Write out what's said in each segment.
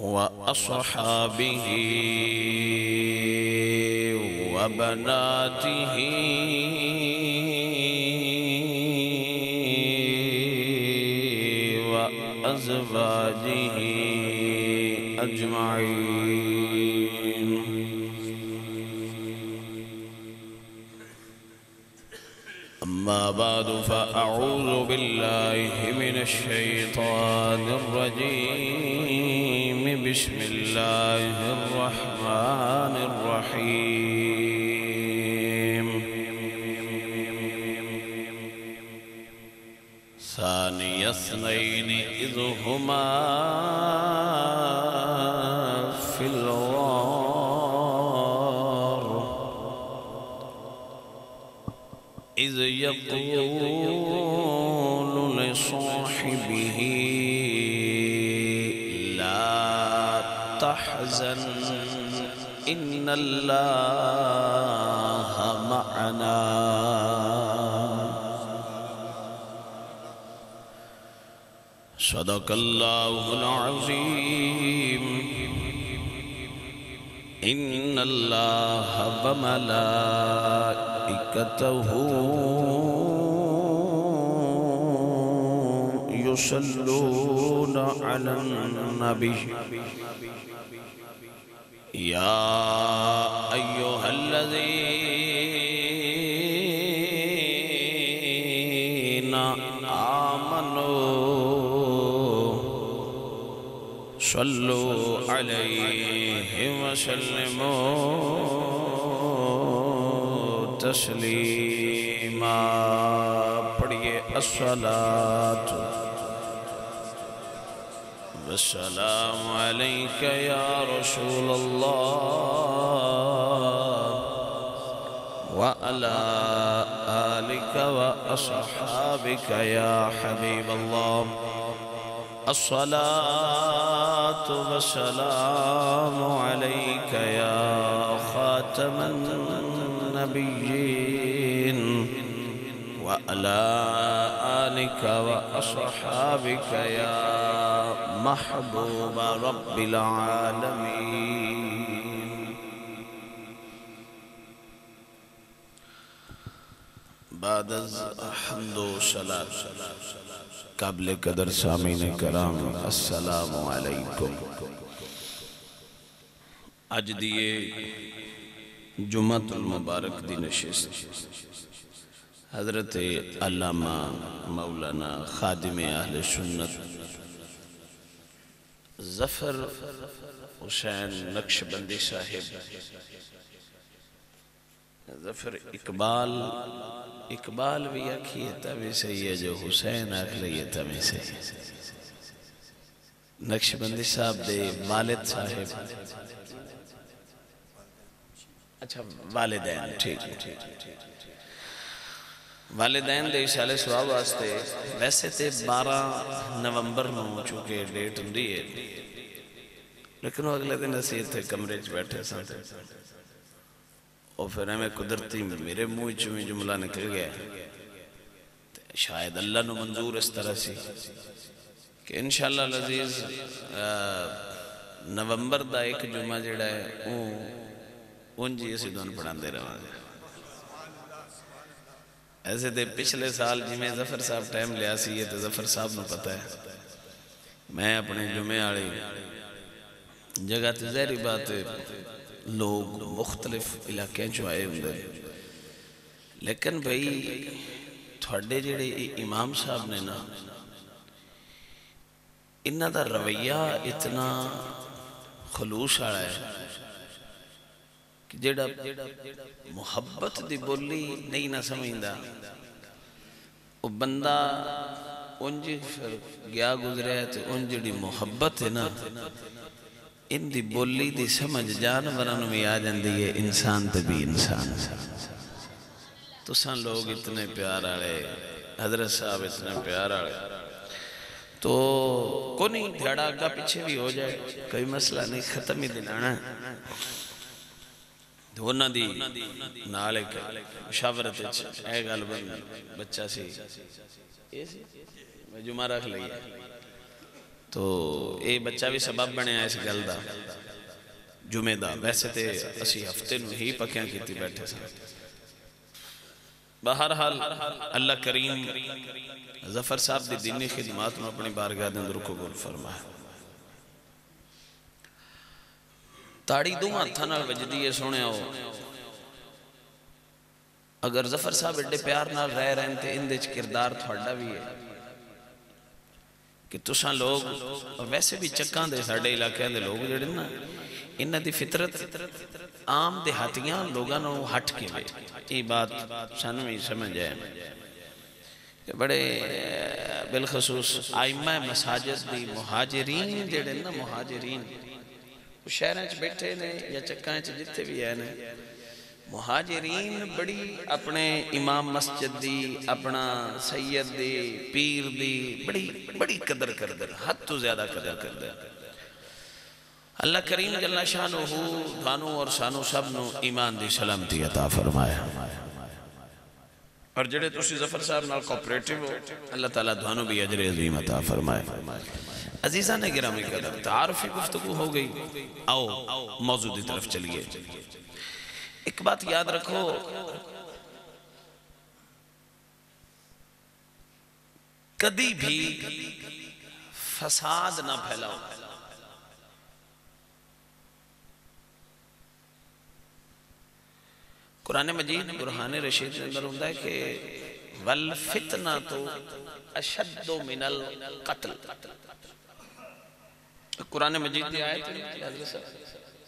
وأصحابه وبناته. وأزواجه أجمعين. بعد فأعوذ بالله من الشيطان الرجيم. بسم الله الرحمن الرحيم. ثاني اثنين إذ هما يقول لصاحبه لا تحزن إن الله معنا. صدق الله العظيم. إن الله وملائكته يصلون على النبي. يا أيها الذين آمنوا صلوا عليه وسلموا تسليما پڑھئے الصلاة. والسلام عليك يا رسول الله وعلى آلك وأصحابك يا حبيب الله. الصلاة والسلام عليك يا خاتم النبيين وعلى آلك وأصحابك يا محبوب رب العالمين. بعد الحمد والصلاة قبل قدر سامین کرام، السلام علیکم. اج دیئے جمعت المبارک دی نشست. حضرت علامہ مولانا خادم اہل سنت، ظفر حسین نقش بندی صاحب، ظفر اقبال اقبال بھی آکھی تمہیں صحیح ہے، جو حسین آکھ لئی ہے تمہیں صحیح ہے۔ نقش بندی صاحب دے والد صاحب۔ اچھا والدین، ٹھیک ٹھیک ٹھیک والدین دے اشالے سواب واسطے ویسے تے بارہ نومبر نو چونکہ ڈیٹ ہوں ہے، لیکن وہ اگلے دن اسی تھے کمرے چ بیٹھے ساتھ اور پھر ہمیں قدرتی میرے موہ چویں جملہ نکل گیا۔ شاید اللہ نو منظور اس طرح سی کہ انشاءاللہ العزیز نومبر دا ایک جمعہ جڑا ہے ان جی اسی دون پڑھان دے رہا ہے ایسے دے پچھلے سال جی میں ظفر صاحب ٹائم لیا سی، یہ تو ظفر صاحب نو پتہ ہے۔ میں اپنے جمعہ آڑی جگہ تے زہری بات ہے، لوگ مختلف علاقے جو آئے ہوں لیکن بھئی، تھوڑے جڑے امام صاحب نے نا انہ دا رویہ اتنا خلوص آڑا ہے۔ کہ جڑا محبت دی بولی نہیں نہ سمجھدا وہ بندہ انجی پھر گیا گزرے ہے تو انجڑی محبت ہے نا، ان دی بولی دی سمجھ جانوران میں آ جاندی ہے، انسان تے بھی انسان۔ تو سان لوگ اتنے پیار آڑے حضرت صاحب اتنے پیار آڑے تو کونی دھڑا کا پیچھے بھی ہو جائے، کوئی مسئلہ نہیں، ختم ہی دلانا دھونا دی نالے کے مشاورت اے گل بچہ سی ایسی میں جمعہ رکھ لئی تو اے بچہ بھی سبب بنے آئے اس گلدہ جمعہ دا ویسے تے اسی ہفتے نو ہی پکیاں کیتی بیٹھے ساتھ بہرحال اللہ کریم زفر صاحب دی دینی خدمات میں اپنی بارگاہ دن اندر گل فرمائے تاڑی دو ہاتھوں نال وجدی سنے ہو اگر زفر صاحب اڈے پیار نال رہ رہے ہیں تے ان دے کردار تھوڑا بھی ہے کہ تساں لوگ ویسے بھی چکاں دے ساڑے علاقے دے لوگ جڑے نا انہاں دی فطرت عام دے ہاتھیاں لوگاں نو ہٹ کے وے یہ بات سانو سمجھ جائے کہ بڑے بالخصوص آئیمہ مساجد دی مہاجرین جڑے نا مہاجرین ਸ਼ਹਿਰਾਂ 'ਚ ਬੈਠੇ ਨੇ ਜਾਂ ਚੱਕਾਂ 'ਚ ਜਿੱਥੇ ਵੀ ਆਏ ਨੇ مہاجرین بڑی اپنے امام مسجد دی، اپنا سید دی، پیر دی بڑی بڑی قدر کر دی حد تو زیادہ قدر کر دی اللہ کریم جلنہ شانو ہو دانو اور شانو سب نو ایمان دی سلامتی عطا فرمایا اور جڑے تسی ظفر صاحب نال کوپریٹیو ہو، اللہ تعالیٰ دھانو بھی اجر عظیم عطا فرمایا عزیزہ نے گرامی قدر تعارفی گفتگو ہو گئی۔ آؤ، موضوع دی طرف چلیے۔ ایک بات یاد رکھو۔ کدی بھی فساد نہ پھیلاؤ۔ قرآن مجید برحان رشید کے اندر ہوتا ہے کہ والفتنہ تو اشد من القتل۔ قرآن مجید دی آیت ہے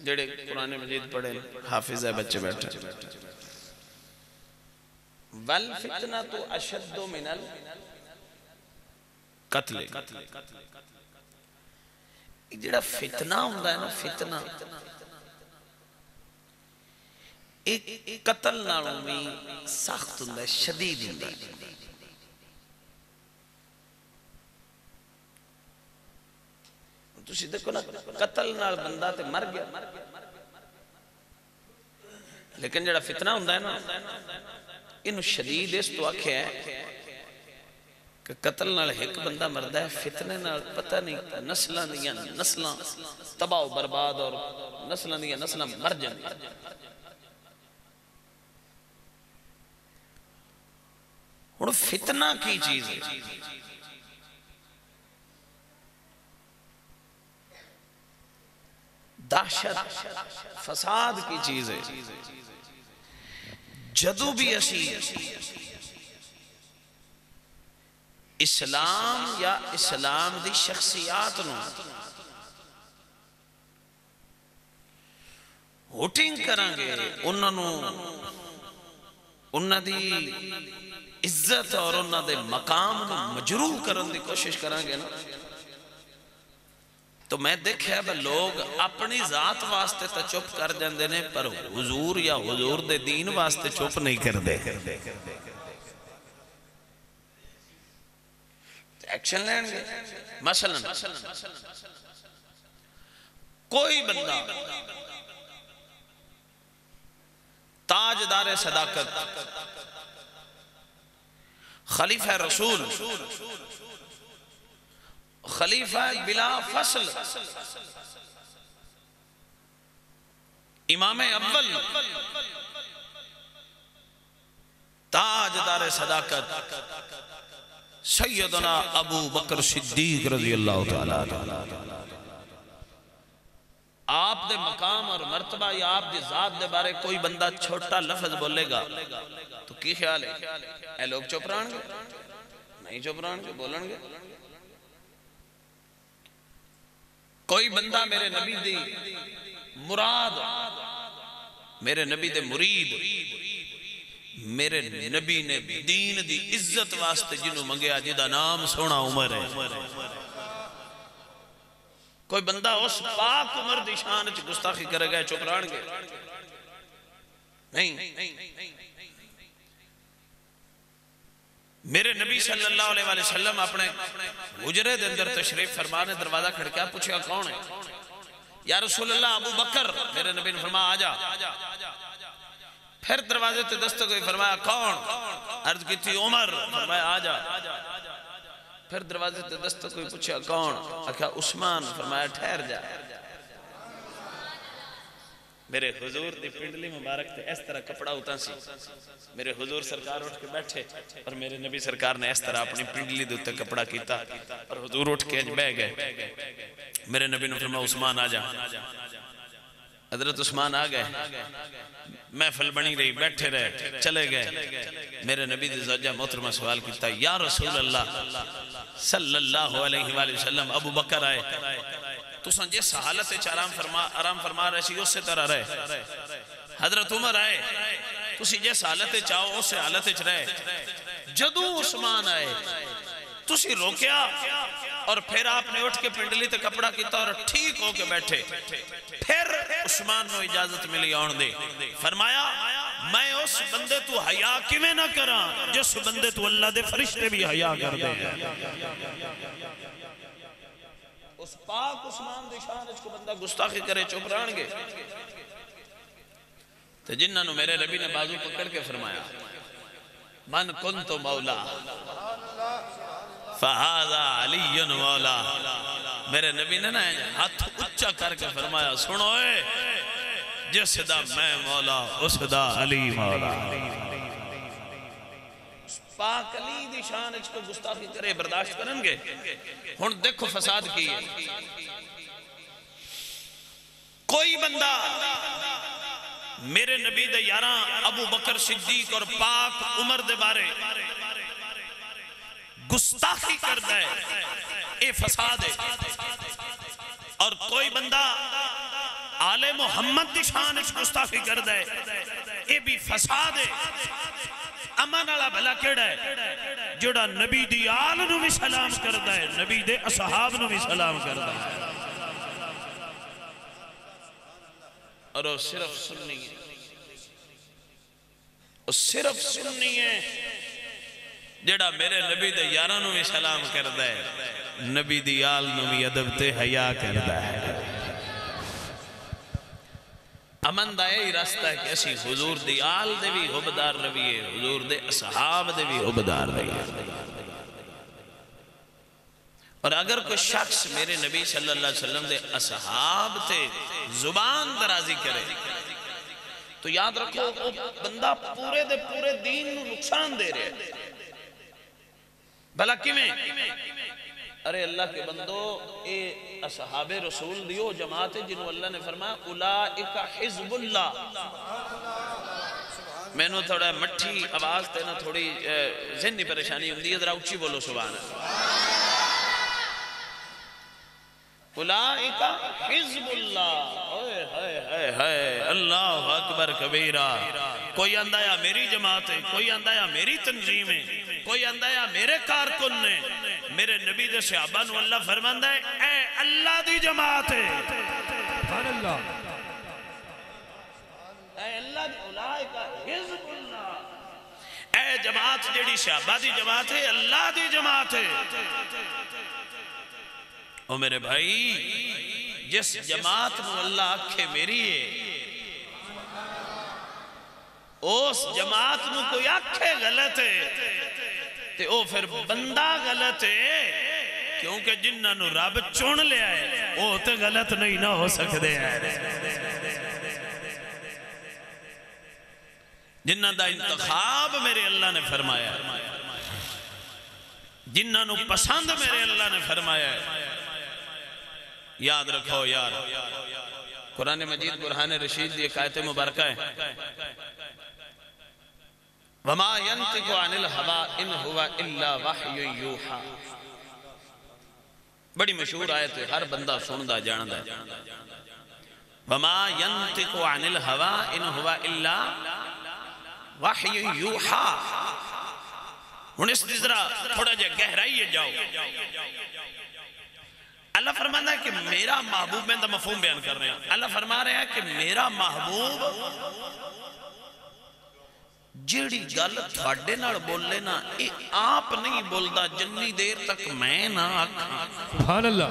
جڑے قرآن مجید پڑھے، حافظ ہے، بچے بیٹھے۔ والفتنہ تو اشد من القتل۔ جڑا فتنہ ہوتا ہے نا، فتنہ۔ ایک قتل نالوں میں سخت ہوں ہے، شدید ہوں ہے۔ تسی دیکھو نا، قتل نال بندہ تے مر گیا۔ لیکن جڑا فتنہ ہوں ہے نا انہوں شدید اس تو آکھے ہے کہ قتل نال ایک بندہ مردہ ہے، فتنے نال پتہ نہیں نسلہ دیا نسلہ تباہ و برباد اور نسلہ دیا نسلہ مر جائیں اور فتنہ کی چیز ہے۔ دہشت، فساد کی چیز ہے۔ جدو بھی اسی اسلام یا اسلام دی شخصیات نو ہوٹنگ کرانگے انہوں انہوں دی عزت اور انہوں دے مقام نو مجروح کرن دی کوشش کرانگے نا۔ تو میں دیکھے اب لوگ اپنی ذات واسطے تا چپ کر جاندے نے، پر حضور یا حضور دے دین واسطے چپ نہیں کر دے ایکشن لین گے۔ مثلا، کوئی بندہ تاجدار صداقت خلیفہ رسول. خلیفہ بلا فصل. امام اول. تاجدار صداقت. سیدنا ابو بکر صدیق رضی اللہ تعالیٰ آپ دے مقام اور مرتبہ یا آپ دے ذات دے بارے کوئی بندہ چھوٹا لفظ بولے گا، تو کی خیال ہے؟ اے لوگ چپ رہن گے؟ نہیں چپ رہن گے، بولن گے؟ کوئی بندہ میرے نبی دی مراد، میرے نبی دے مرید، میرے نبی نے دین دی عزت واسطے جنہوں منگیا جدہ نام سونا عمر ہے۔ کوئی بندہ اس پاک عمر دی شان چھ گستاخی کرے گئے چکران گے؟ نہیں۔ میرے نبی صلی اللہ علیہ وآلہ وسلم اپنے حجرے دے اندر تشریف فرمانے دروازہ کھڑکیا پوچھا کون ہے؟ یا رسول اللہ، ابو بکر. میرے نبی نے فرمایا آجا پھر دروازے تے دستوں کو فرمایا، کون؟ عرض کی تھی، عمر. فرمایا آجا پھر دروازے تے دستک کوئی پوچھا کون؟ آکھا عثمان، فرمایا، ٹھہر جا۔ میرے حضور دی پنڈلی مبارک تے اس طرح کپڑا ہوتا سی۔ میرے حضور سرکار اٹھ کے بیٹھے اور میرے نبی سرکار نے اس طرح اپنی پنڈلی دے تے کپڑا کیتا اور حضور اٹھ کے بہ گئے۔ میرے نبی نے فرمایا، عثمان، آ جا۔ حضرت عثمان آ گئے۔ محفل بنی رہی، بیٹھے رہے، چلے گئے۔ میرے نبی دی زوجہ محترمہ سوال کیتا، یا رسول اللہ صلی اللہ علیہ وآلہ وسلم، ابو بکر آئے۔ تو سن جس حالت اچھ آرام فرما آرام فرما رہے سی اس سے طرح رہے۔ حضرت عمر آئے۔ تو سی جس حالت چاہو اس سے حالت اچھ رہے۔ جدو عثمان آئے تو سی روکیا اور پھر آپ نے اٹھ کے پنڈلی تے کپڑا کیتا اور ٹھیک ہو کے بیٹھے۔ پھر عثمان نو اجازت ملی آن دے۔ فرمایا، میں اس بندے تو حیاء کیویں نہ کراں جس بندے تو اللہ دے فرشتے بھی حیاء کر دے اس پاک عثمان دے شان اس کو بندہ گستاخی کرے چپ رہن گے۔ تو جنہاں نو میرے ربی نے بازو پکڑ کے فرمایا، من کن تو مولا۔ فہذا علی مولا میرے نبی نے نا ہاتھ اچھا کر کے فرمایا، سنو اے، جس دا میں مولا، اس دا علی مولا۔ پاک علی دی شان اچھ کو گستاخی کرے، برداشت کرن گے؟ ہن دیکھو فساد کی ہے۔ کوئی بندہ میرے نبی دے یاراں ابو بکر صدیق اور پاک عمر دے بارے گستاخی کر دے اے فساد ہے۔ اور کوئی بندہ آل محمد دی شان اچھ گستاخی کر دے اے بھی فساد ہے۔ امان اللہ بھلا کیڑا ہے، جڑا نبی دی آل نو بھی سلام کر دے نبی دے اصحاب نو بھی سلام کر دے اور وہ صرف سننی ہے۔ وہ صرف سننی ہے۔ جڑا میرے نبی دے یارانو بھی سلام کردہ ہے، نبی دی آل نو بھی ادب تے حیاء کردہ ہے۔ امن دا یہی راستہ ہے کہ اسی حضور دی آل دے بھی حبدار رویے حضور دے اصحاب دے بھی حبدار رویے اور اگر کوئی شخص میرے نبی صلی اللہ علیہ وسلم دے اصحاب تے زبان درازی کرے، تو یاد رکھو بندہ پورے دے پورے دین نو نقصان دے رہے ہیں بھلا کیویں؟ ارے اللہ کے بندو، اے اصحاب رسول دیو جماعت جنہوں اللہ نے فرمایا اولائک حزب اللہ۔ میں نو تھوڑا مٹھی آواز تینا تھوڑی ذہنی پریشانی ہوں دی ذرا اچھی بولو، سبحان اللہ۔ اولائکا حزب اللہ۔ اے اے اے اے اللہ اکبر کبیرہ۔ کوئی اندایا میری جماعت ہے، کوئی اندایا میری تنظیم ہے۔ کوئی اندایا میرے کارکن نے؟ میرے نبی دے صحابہ نو اللہ فرماندہ ہے، اے اللہ دی جماعت ہے۔ سبحان اللہ۔ اے اللہ دی اولائکا حزب اللہ۔ اے جماعت جیڑی صحابہ دی جماعت ہے، اللہ دی جماعت ہے۔ او میرے بھائی، جس جماعت نو اللہ آکھے میری ہے اس جماعت نو کوئی آکھے غلط ہے تے او پھر بندہ غلط ہے۔ کیونکہ جنہ نو رب چون لے آئے او تے غلط نہیں نہ ہو سکتے۔ ہیں جنہ دا انتخاب میرے اللہ نے فرمایا جنہ نو پسند میرے اللہ نے فرمایا ہے۔ یاد رکھو یار، قرآن مجید برحان رشید یہ قائط مبارکہ ہے۔ وَمَا يَنْتِقُ عَنِ الْحَوَا إِنْ هُوَ إِلَّا وَحْيُ يُوحَا بڑی مشہور آیت ہے، ہر بندہ سندہ جاندہ ہے۔ وَمَا يَنْتِقُ عَنِ الْحَوَا إِنْ هُوَ إِلَّا وَحْيُ يُوحَا ہن اس ذرا تھوڑا جا گہرائیے جاؤ۔ اللہ فرمانا ہے کہ میرا محبوب، میں دا مفہوم بیان کر رہے ہیں اللہ فرما رہے ہیں کہ میرا محبوب جیڑی گل تھوڑے نال بولے نا اے آپ نہیں بولدا جنی دیر تک میں نہ آکھاں۔ سبحان اللہ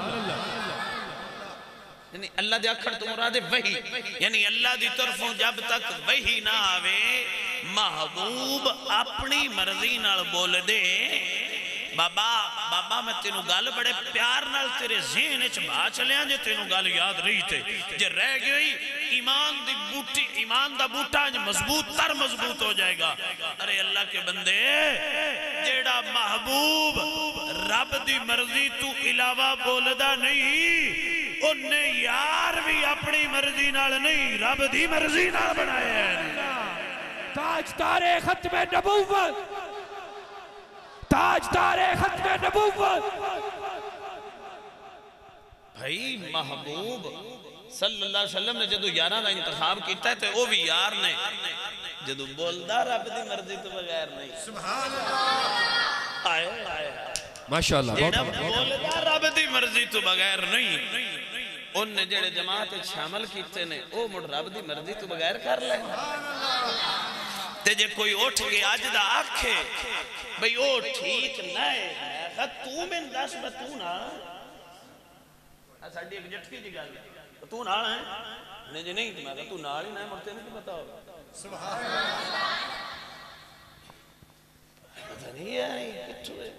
یعنی اللہ دے اکھڑ تو مراد وہی یعنی اللہ دی طرفوں جب تک وہی نہ آوے محبوب اپنی مرضی نال بول دے۔ بابا بابا میں تینو گال بڑے پیار نال تیرے ذہن اچھ بھا چلے آنجے تینو گال یاد رہی تھے جے رہ گئی ایمان دی بوٹی ایمان دا بوٹا جے مضبوط تر مضبوط ہو جائے گا ارے اللہ کے بندے جیڑا محبوب رب دی مرضی تو علاوہ بولدا نہیں انہیں یار بھی اپنی مرضی نال نہیں رب دی مرضی نال بنائے ہیں تاج تارے ختم نبوت تاجدار ختم نبوت۔ بھائی محبوب صلی اللہ علیہ وسلم نے جدو یارہ نے انتخاب کیتا ہے تو وہ بھی یار نے۔ جدو بولدا رب دی مرضی تو بغیر نہیں۔ سبحان اللہ آئے آئے۔ ماشاءاللہ بہت بولدا رب دی مرضی تو بغیر نہیں۔ ان نے جڑے جماعت شامل کیتے نے او مڑ رب دی مرضی تو بغیر کر لے۔ سبحان اللہ تے جے کوئی اٹھ کے اج دا آکھے بھئی او ٹھیک نہ ہے کہ تو میں دس میں تو نہ۔ ہاں، ساڈی ایک جٹکی جگہ جی گیا تو نال ہے۔ نہیں جی نہیں میں تو نال ہی نہ مرتے نہیں پتہ ہوگا سبحان اللہ پتہ نہیں آئی کچھو ہے؟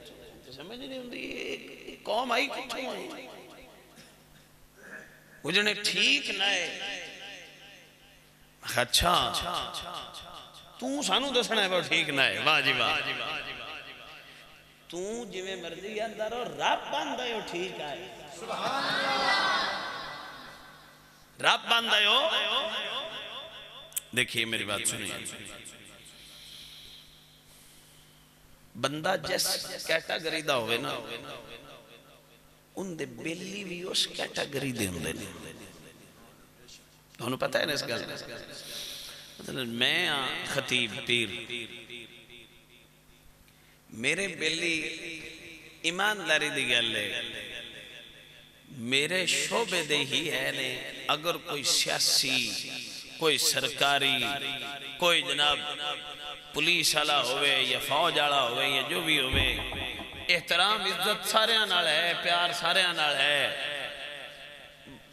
سمجھ نہیں ہوندی قوم آئی کچھو ہے وہ جنے ٹھیک نہ ہے۔ اچھا۔ ਤੂੰ ਸਾਨੂੰ ਦੱਸਣਾ ਹੈ ਉਹ ਠੀਕ ਨਾ ਹੈ। ਵਾਹ ਜੀ ਵਾਹ। ਤੂੰ ਜਿਵੇਂ ਮਰਜ਼ੀ ਅੰਦਰ ਹੋ ਰੱਬ ਆਂਦਾ ਹੋ ਠੀਕ ਹੈ ਸੁਭਾਨ ਅੱਲਾਹ ਰੱਬ ਆਂਦਾ ਹੋ دیکھیے میری بات سنیے بندہ جس کیٹاگری دا ہوئے نا ان دے بیلی بھی اس کیٹاگری دے ہوں دے نہیں پتہ ہے نا اس گل مثلا میں خطیب پیر میرے بیلی ایمانداری دی گل ہے۔ میرے شعبے دے ہی ہے نے اگر کوئی سیاسی، کوئی سرکاری، کوئی جناب پولیس آلا ہوئے یا فوج آلا ہوئے یا جو بھی ہوئے، احترام، عزت سارے نال ہے، پیار سارے نال ہے۔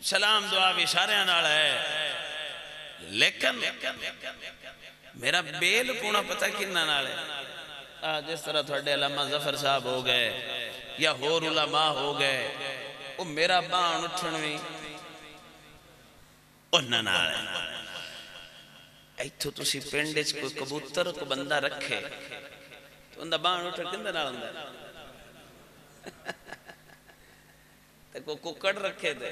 سلام، دعا بھی سارے نال ہے۔ لیکن میرا بیل پونا پتا کنہ نال ہے؟ جس طرح تھوڑے علامہ زفر صاحب ہو گئے یا ہور علامہ ہو گئے، او میرا بان اٹھنویں انہ نال ہے۔ ایتھو تسی پینڈیج کو کبوتر کو بندہ رکھے، تو اندہ بان اٹھ کیندے نال ہوندا ہے؟ تے کو ککڑ رکھے دے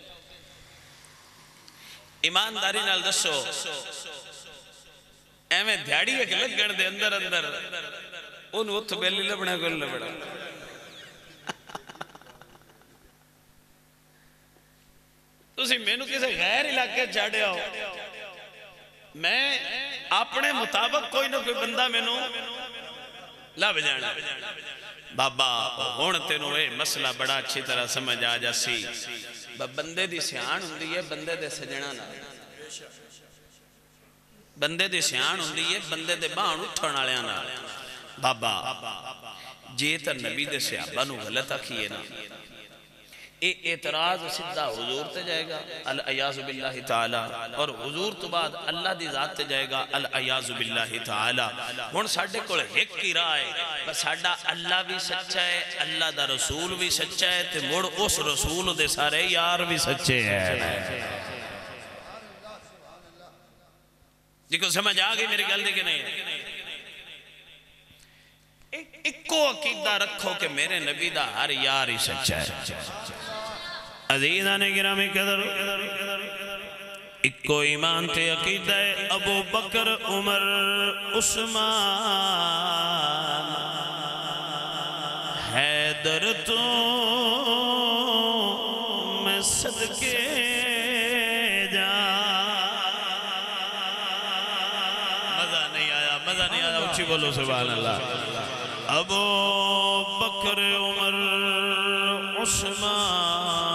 ایمانداری نال دسو۔ ایمیں دھیاڑی ایک لگ لگن دے اندر اندر ان وہ تو بیلی لبنے گل لبنے تو اسی میں نو کسے غیر علاقے چھاڑے آؤ میں اپنے مطابق کوئی نو کوئی بندہ میں نو لا جانا۔ بابا ہونتے تینوں اے مسئلہ بڑا اچھی طرح سمجھ آجا سی بندے دی سیان ہوں ہے، بندے دے سجنا نہ بندے دی سیان ہندی ہے، بندے دے بان اٹھن والے بابا، جے نبی دے صحابہ نو غلط آکھیے نا۔ ایک اعتراض سدہ حضور تے جائے گا الایاز باللہ تعالی، اور حضور تو بعد اللہ دی ذات تے جائے گا الایاز باللہ تعالی۔ ہون ساڑھے کول ہک کی راہ ہے، بس ساڈا اللہ بھی سچا ہے، اللہ دا رسول بھی سچا ہے، تے مڑ اس رسول دے سارے یار بھی سچے ہیں۔ جی کو سمجھ آگئی میرے گل دے کے نہیں؟ ہے ایک کو عقیدہ رکھو کہ میرے نبی دا ہر یار ہی سچا ہے۔ عزیزان گرام قدر، اکو ایمان تے عقیدہ ابو بکر، عمر، عثمان۔ حیدر تو میں صدقے جا۔ مزہ نہیں آیا، مزہ نہیں آیا اچھی بولو، سبحان اللہ۔ ابو بکر، عمر، عثمان۔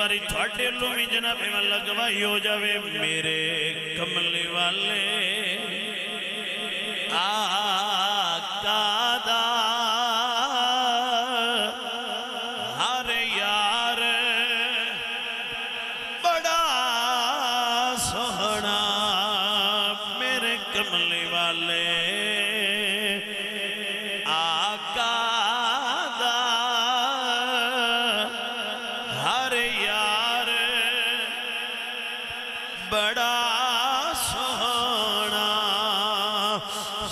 واری تھوڑے لومی جناب میں لگوائی ہو جاوے میرے کملے والے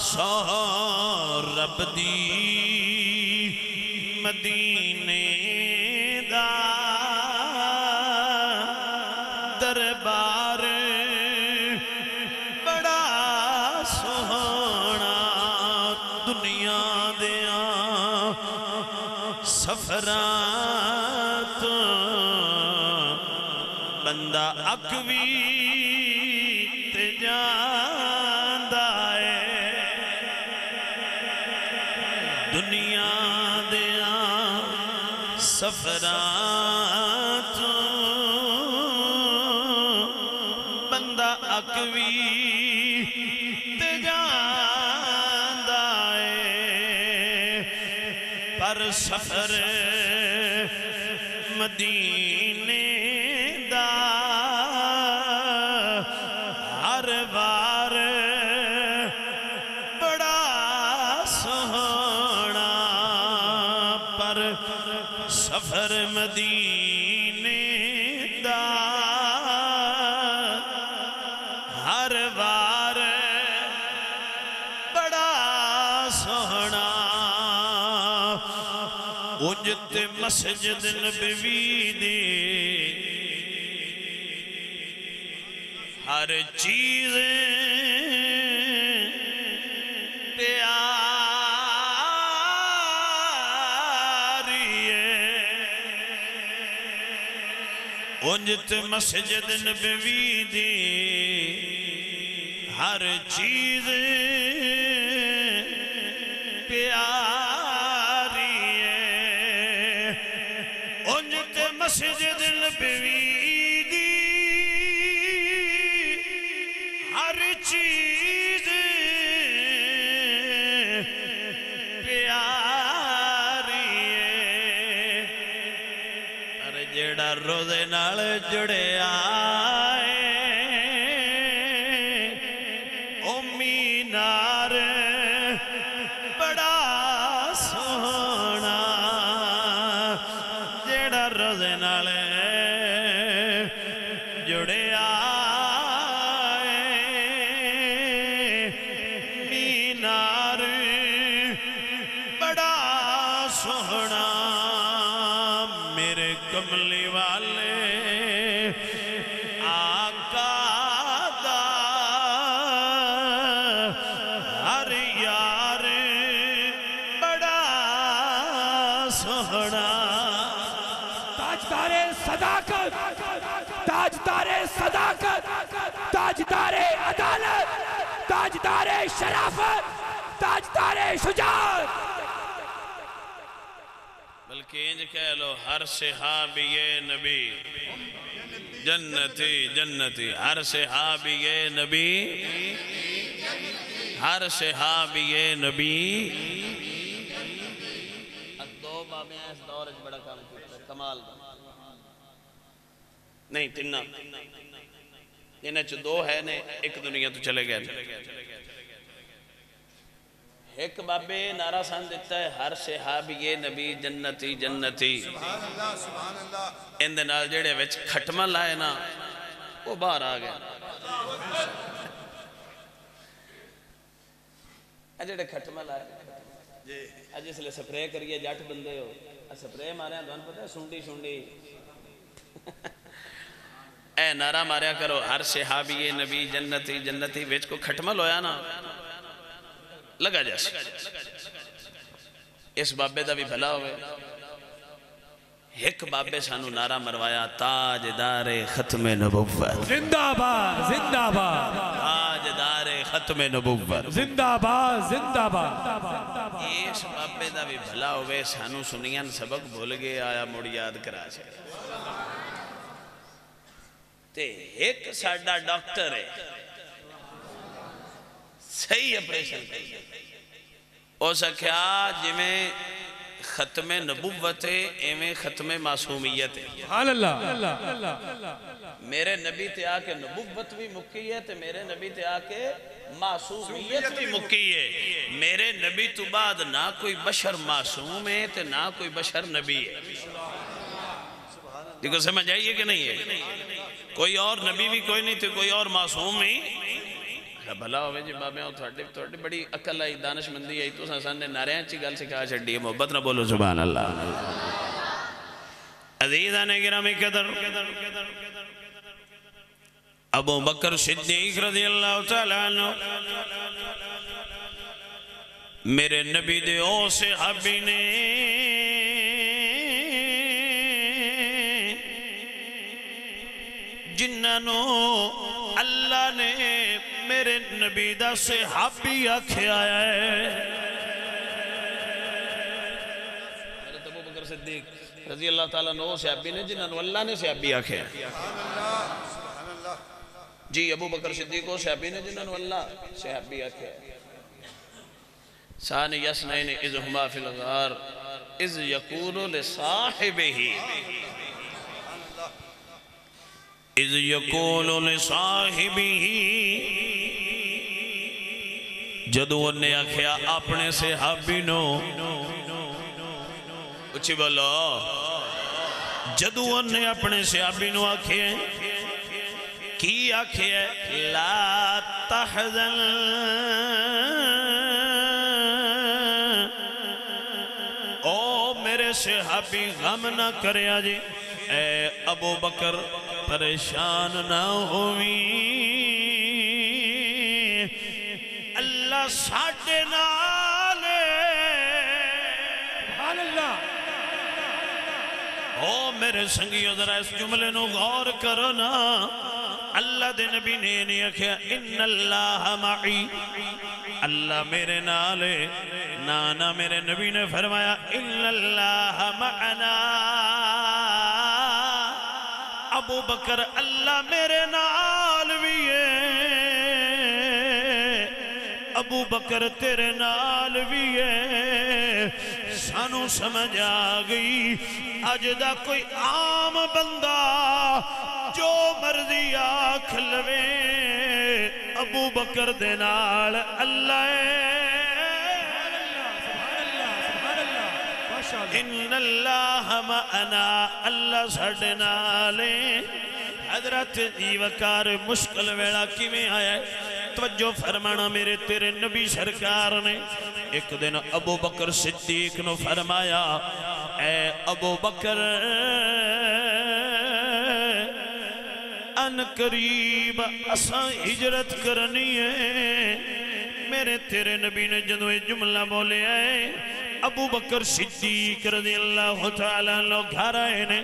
سو رب دی مدینے دا مسجد نبوی دے ہر چیز پیاری ہے۔ انجت مسجد نبوی دے ہر چیز پیاری ਤਸਵੀਰ ਹਰ ਚੀਜ਼ ਪਿਆਰੀ ਏ ਜਿਹੜਾ ਰੋਜ਼ੇ ਨਾਲ ਜੁੜਿਆ شرافت تاجدار شجاعت۔ بلکہ انج کہہ لو ہر صحابی نبی۔ جنتی جنتی ہر صحابی نبی۔ ہر صحابی نبی۔ دو بابے ہیں دور اج بڑا کام کیتا کمال نہیں تنہ انہاں چ دو ہے نے ایک دنیا تو چلے گئے۔ ایک بابے نعرہ سان دیتا ہے ہر صحابی یہ نبی جنتی جنتی۔ اندھے نال جڑے وچ کھٹما لائے نا وہ باہر آگئے اجڑے کھٹما لائے اج اس لیے سپریہ کریے جاٹ بندے ہو۔ سپریہ مارے ہیں دون پتہ ہے سنڈی سنڈی۔ اے نعرہ ماریا کرو ہر صحابی یہ نبی جنتی جنتی وچ کو کھٹمل ہویا نا۔ لگا جاسی اس بابے دا بھی بھلا ہوئے۔ ایک بابے سانو نعرہ مروایا تاج دار ختم نبوت۔ زندہ باد زندہ بار تاج دار ختم نبوت۔ زندہ باد زندہ باد۔ ایس بابے دا بھی بھلا ہوئے سانو سنیاں سبق بھول گئے آیا مڑ یاد کرا سے تے ایک ساڑھا ڈاکٹر ہے۔ صحیح اپریشن او سکھیا جی میں ختم نبوت ہے ایویں ختم معصومیت ہے۔ سبحان اللہ۔ میرے نبی تے آ کے نبوت بھی مکی ہے تے میرے نبی تے آ کے معصومیت بھی مکی ہے۔ میرے نبی تو بعد نہ کوئی بشر معصوم ہے تے نہ کوئی بشر نبی ہے۔ دیکھو سمجھ آئیے کہ نہیں ہے؟ کوئی اور نبی بھی کوئی نہیں تے کوئی اور معصوم نہیں۔ بھلا ہوئے جی بابے ہوں تھوڑے تھوڑے بڑی عقل آئی دانش مندی آئی تو سنسان نے ناریاں چی گل سکھا چھڑی ہے محبت نہ بولو سبحان اللہ عزیزان گرامی قدر ابو بکر صدیق رضی اللہ تعالیٰ عنہ میرے نبی دے او سے حبی نے جنہوں اللہ نے میرے نبی دا صحابی آکھے آیا ہے۔ حضرت ابو بکر صدیق رضی اللہ تعالیٰ نو صحابی نے جنہوں اللہ نے صحابی آکھے جی ابو بکر صدیق کو صحابی نے جنہوں اللہ صحابی آکھے ثانی یسنین اذ ہما فی الغار، اذ یقولو لصاحبہی۔ اذ یقولو لصاحبہی۔ جدو انہیں آکھیا اپنے صحابی نو، اچھی بولو جدو انہیں اپنے صحابی نو آکھیا کی آکھیا لا تحزن۔ او میرے صحابی، غم نہ کریا جی۔ اے ابو بکر، پریشان نہ ہوئی ساڑھے نالے سبحان اللہ او میرے سنگیو ذرا اس جملے نو غور کرو نا اللہ دے نبی نے نہیں اکھیا ان اللہ معی اللہ میرے نالے نانا میرے نبی نے فرمایا ان اللہ معنا ابو بکر اللہ میرے نال ابو بکر تیرے نال بھی ہے۔ سانو سمجھ آ گئی۔ اج دا کوئی عام بندہ جو مرضی آکھ لوے ابو بکر دے نال اللہ ان اللہ معنا اللہ ساڑھے نالے حضرت جیوکار مشکل ویڑا کی میں آیا ہے؟ توجہ فرمانا میرے تیرے نبی سرکار نے۔ ایک دن ابو بکر صدیق نو فرمایا، اے ابو بکر، ان قریب اساں ہجرت کرنی ہے۔ میرے تیرے نبی نے جدو یہ جملہ بولے آئے، ابو بکر صدیق رضی اللہ تعالیٰ لو گھر آئے نے،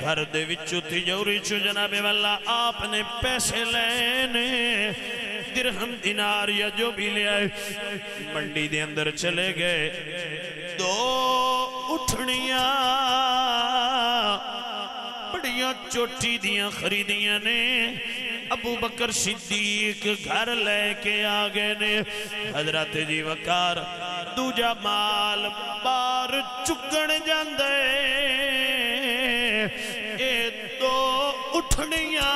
گھر دے وچو تجوری چو جناب والا آپ نے پیسے لینے، درہم، دینار یا جو بھی لے آئے، منڈی دے اندر چلے گئے۔ دو اٹھنیاں، بڑیاں چوٹی دیاں خریدیاں نے ابو بکر صدیق گھر لے کے آگے نے حضرت جی وکار دوجا مال بار چکن جاندے۔ اے دو اٹھنیاں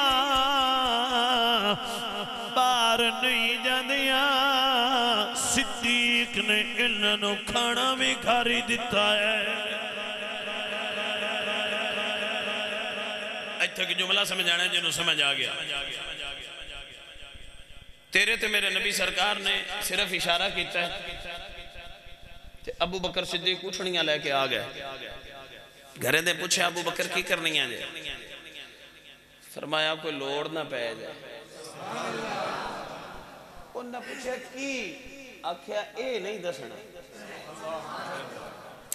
بار نہیں جاندیاں۔ صدیق نے انہوں کھانا بھی کھاری دیتا ہے۔ ਇੱਥੇ ਕਿ ਜੁਮਲਾ ਸਮਝਾਣਾ ਜਿਹਨੂੰ ਸਮਝ ਆ ਗਿਆ ਤੇਰੇ ਤੇ ਮੇਰੇ ਨਬੀ ਸਰਕਾਰ ਨੇ ਸਿਰਫ ਇਸ਼ਾਰਾ ਕੀਤਾ ਹੈ ਤੇ ਅਬੂ ਬਕਰ ਸਿੱਦੀਕ ਉਠਣੀਆਂ ਲੈ ਕੇ ਆ ਗਏ ਘਰੇ ਦੇ ਪੁੱਛਿਆ ਅਬੂ ਬਕਰ ਕੀ ਕਰਨੀਆਂ ਜੇ ਫਰਮਾਇਆ ਕੋਈ ਲੋੜ ਨਾ ਪੈ ਜਾਏ ਉਹਨਾਂ ਪੁੱਛਿਆ ਕੀ ਆਖਿਆ ਇਹ ਨਹੀਂ ਦੱਸਣਾ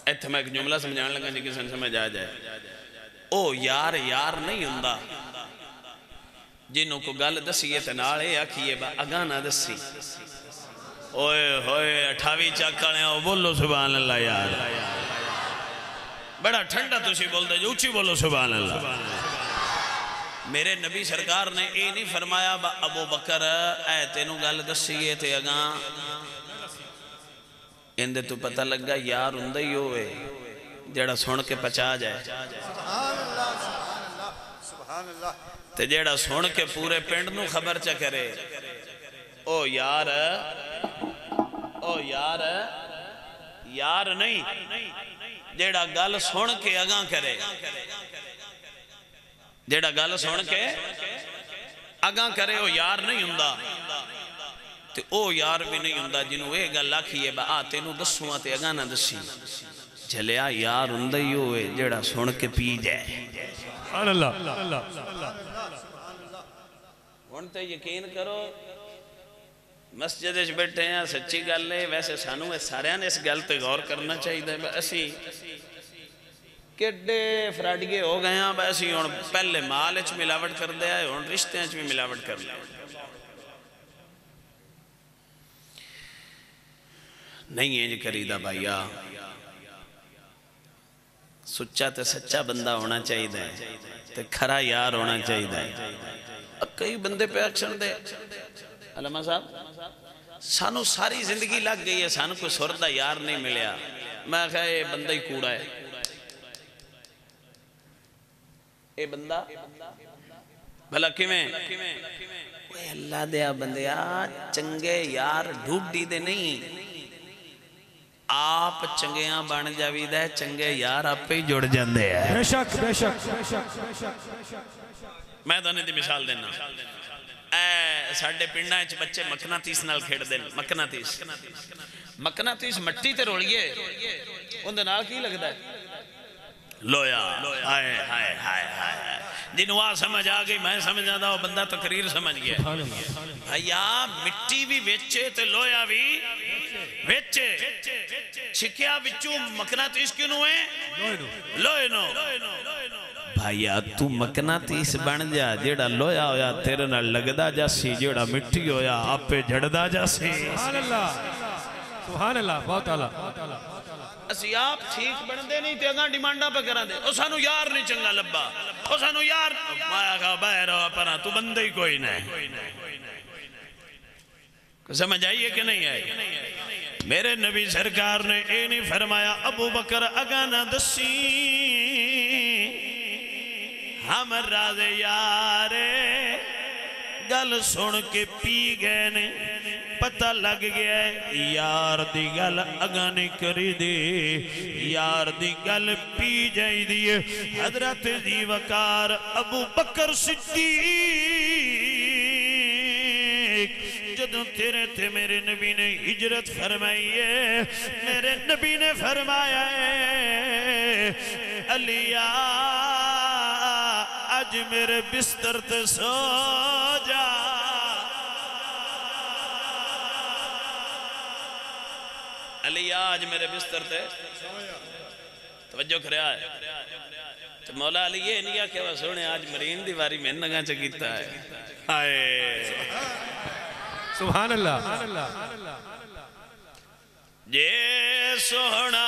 ਇੱਥੇ ਮੈਂ ਇੱਕ ਜੁਮਲਾ ਸਮਝਾਉਣ ਲੱਗਾ ਜੇ ਕਿਸੇ ਨੂੰ ਸਮਝ ਆ ਜਾਏ ਉਹ ਯਾਰ ਯਾਰ ਨਹੀਂ ਹੁੰਦਾ ਜਿਹਨੂੰ ਕੋ ਗੱਲ ਦਸੀਏ ਤੇ ਨਾਲ ਇਹ ਆਖੀਏ ਬਾ ਅਗਾ ਨਾ ਦਸੀ ਓਏ ਹੋਏ 28 ਚੱਕ ਵਾਲਿਆਂ ਬੋਲੋ ਸੁਭਾਨ ਅੱਲਾ ਯਾਰ ਬੜਾ ਠੰਡਾ ਤੁਸੀਂ ਬੋਲਦੇ ਜੋ ਉੱਚੀ ਬੋਲੋ ਸੁਭਾਨ ਅੱਲਾ ਮੇਰੇ ਨਬੀ ਸਰਕਾਰ ਨੇ ਇਹ ਨਹੀਂ ਫਰਮਾਇਆ ਬਾ ਅਬੂ ਬਕਰ ਐ ਤੈਨੂੰ ਗੱਲ ਦਸੀਏ ਤੇ ਅਗਾ ਇਹਦੇ ਤੋਂ ਪਤਾ ਲੱਗਾ ਯਾਰ ਹੁੰਦਾ ਹੀ ਹੋਵੇ جیڑا سن کے پچا جائے۔ تے جیڑا سن کے پورے پنڈ نو خبر چا کرے۔ او یار او یار یار نہیں، جیڑا گل سن کے اگاں کرے۔ جیڑا گل سن کے اگاں کرے، او یار نہیں ہندہ تے او یار بھی نہیں ہندہ جنہوں اے گل آکھیے با آ تینوں دسواں تے اگاں نہ دسی۔ چلیا یار اندہ ہی ہوئے جڑا سن کے پی جائے۔ سبحان اللہ۔ ہن تے یقین کرو مسجد بیٹھے ہیں سچی گل ہے۔ ویسے سانو سارے نے اس گل تے غور کرنا چاہیے اسی کڈے فراڈیے ہو گئے ہیں۔ بس ہوں پہلے مال وچ ملاوٹ کر دیا ہوں رشتے وچ بھی ملاوٹ کر لیا نہیں انج کریدا بھائیہ سچا تے سچا بندہ ہونا چاہیے تے کھرا یار ہونا چاہیے کئی بندے پہ اکشن دے۔ علامہ صاحب، سانو ساری زندگی لگ گئی ہے، سانو کوئی سر یار نہیں ملیا۔ میں کہا یہ بندہ ہی کوڑا ہے۔ اے بندہ، بھلا کیویں؟ اوے اللہ دیا بندیا چنگے یار، ڈھوڈی دے نہیں۔ ਆਪ ਚੰਗਿਆਂ ਬਣ ਜਾਵੀਦਾ ਚੰਗੇ ਯਾਰ ਆਪੇ ਹੀ ਜੁੜ ਜਾਂਦੇ ਆ। ਬੇਸ਼ੱਕ ਬੇਸ਼ੱਕ। ਮੈਂ ਤੁਹਾਨੂੰ ਦੀ ਮਿਸਾਲ ਦੇਣਾ ਐ ਸਾਡੇ ਪਿੰਡਾਂ 'ਚ ਬੱਚੇ ਮੱਖਣਾ ਤੀਸ ਨਾਲ ਖੇਡਦੇ ਨੇ ਮੱਖਣਾ ਤੀਸਣਾ ਮੱਖਣਾ ਤੀਸ ਮਿੱਟੀ ਤੇ ਰੋਲੀਏ ਉਹਦੇ ਨਾਲ ਕੀ ਲੱਗਦਾ ਹੈ? لویا۔ ہائے ہائے ہائے ہائے جنوا سمجھ آگئی میں سمجھ آدھا ہوں بندہ تقریر سمجھ گیا۔ ہے بھیا مٹی بھی ویچے تو لویا بھی ویچے۔ چھکیا وچوں مکنا تیس کنو ہے؟ لوئے نو بھائیا تو مکنا تیس بن جا جیڑا لویا ہویا تیرے نہ لگ دا جا سی جیڑا مٹی ہویا آپ پہ جھڑ دا جا سی۔ سبحان اللہ۔ سبحان اللہ بہت اللہ اسی آپ ٹھیک بن دے نہیں تے اگاں ڈیمانڈا پہ کرا دے۔ او سانو یار نہیں چنگا لبا۔ او سانو یار مایا کہا بہر ہوا پرا تو بندے ہی کوئی نہیں۔ سمجھ آئیے کہ نہیں آئیے میرے نبی سرکار نے اے نہیں فرمایا، ابو بکر اگانا دسی۔ ہم راز یارے گل سن کے پی گئے نے، پتہ لگ گیا ہے، یار دی گل اگا نے کری دی۔ یار دی گل پی جائی دی حضرت دی وکار ابو بکر سٹی جدو تیرے تھے میرے نبی نے ہجرت فرمائی ہے، میرے نبی نے فرمایا ہے علیہ آج میرے بستر تے سو جا۔ علی آج میرے بستر تے۔ توجہ کریا ہے۔ تو مولا علی یہ نہیں کہ وہ سونے آج مرین دیواری میں نگا چکیتا ہے۔ آئے سبحان اللہ جے سونا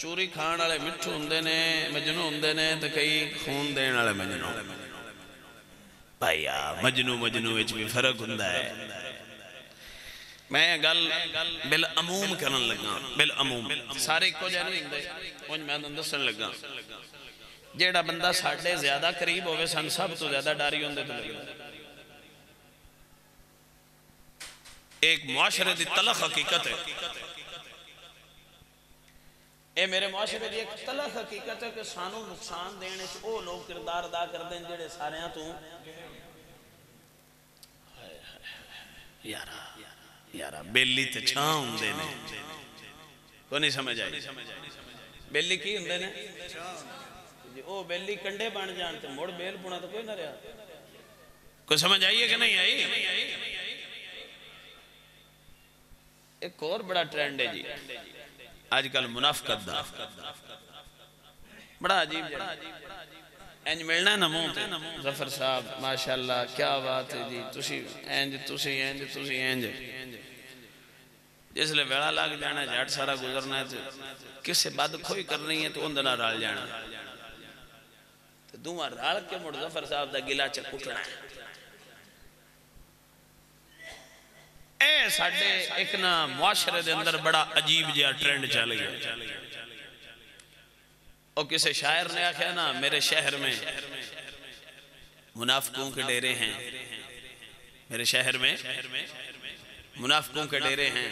چوری کھان والے مٹھو ہوندے نے مجنو ہوندے نے تے کئی خون دین والے مجنو بھائی آ مجنو مجنو وچ بھی فرق ہوندا ہے میں گل بالعموم کرن لگا بالعموم سارے اکو جے نہیں ہوندے اونج میں تانوں دسن لگا جیڑا بندہ ساڈے زیادہ قریب ہوے سن سب تو زیادہ ڈاری ہوندے تو لگدا ایک معاشرے دی تلخ حقیقت ہے اے میرے معاشرے دی ایک تلخ حقیقت ہے کہ سانو نقصان دینے سے او لوگ کردار ادا کر دیں جڑے سارے ہاں تو یارا یارا، بیلی تے چھاں ہوندے نے۔ کو نہیں سمجھ آئی؟ بیلی کی ہوندے نے؟ جی او بیلی کنڈے بن جان تے مڑ بیل پونا تو کوئی نہ رہا۔ کوئی سمجھ آئی ہے کہ نہیں آئی؟ ایک اور بڑا ٹرینڈ ہے جی۔ آج کل منافقت دا۔ بڑا عجیب جی۔ جڑا انج ملنا نا منہ تے۔ ظفر صاحب، ماشاءاللہ، کیا بات ہے جی۔ تسی انج تسی انج تسی انج جس لے ویڑا لگ جانا ہے جھٹ سارا گزرنا ہے تو کس سے بد کھوئی کرنی ہے تو اندنا رال جانا۔ تو دوہاں رال کے مڑ ظفر صاحب دا گلا چ کٹنا ہے۔ اے ساڈے ایک نا معاشرے دے اندر بڑا عجیب جہا ٹرینڈ چل گیا۔ اور کسی شاعر نے آخیا نا میرے شہر میں منافقوں کے ڈیرے ہیں۔ میرے شہر میں منافقوں کے ڈیرے ہیں۔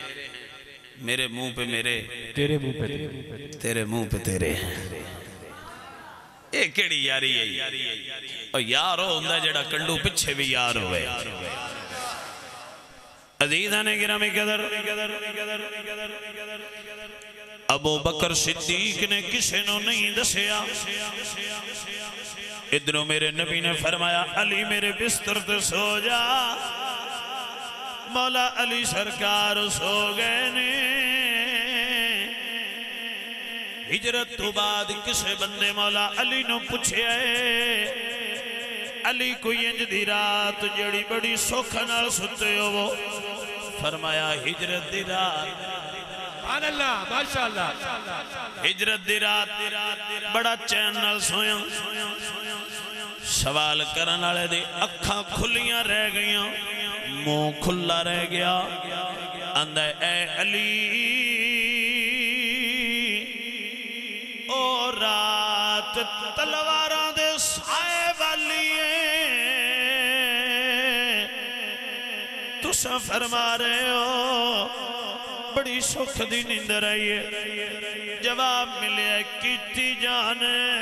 میرے منہ پہ میرے تیرے منہ پہ تیرے منہ پہ تیرے۔ ہیں۔ اے کیڑی یاری ہے۔ اور یار ہو ہوندا جڑا کنڈو پچھے بھی یار ہوئے۔ عزیزان گرامی قدر، ابو بکر صدیق نے کسے نو نہیں دسیا۔ ادھروں میرے نبی نے فرمایا، علی میرے بستر تے سو جا۔ مولا علی سرکار سو گئے نے۔ ہجرت تو بعد کسے بندے مولا علی نو پوچھے، علی کوئی انج دی رات جڑی بڑی سوکھ نال ستے ہو وہ فرمایا ہجرت دی رات۔ سبحان اللہ ماشاءاللہ۔ ہجرت دی رات بڑا چین نال سویا۔ سوال کرن والے دی اکھاں کھلیاں رہ گئیاں منہ کھلا رہ گیا۔ آندا اے علی او رات۔ تسا فرما رہے ہو۔ بڑی سکھ دی نیندر آئی ہے۔ جواب ملے کیتی جانے۔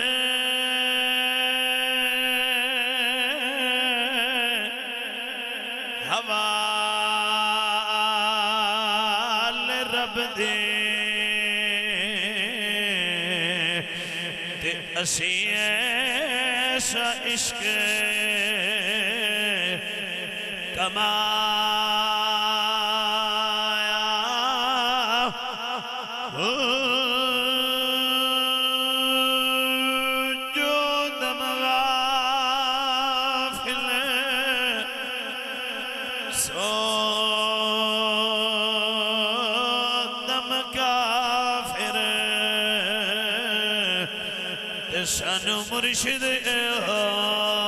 سن مرشد پڑھایا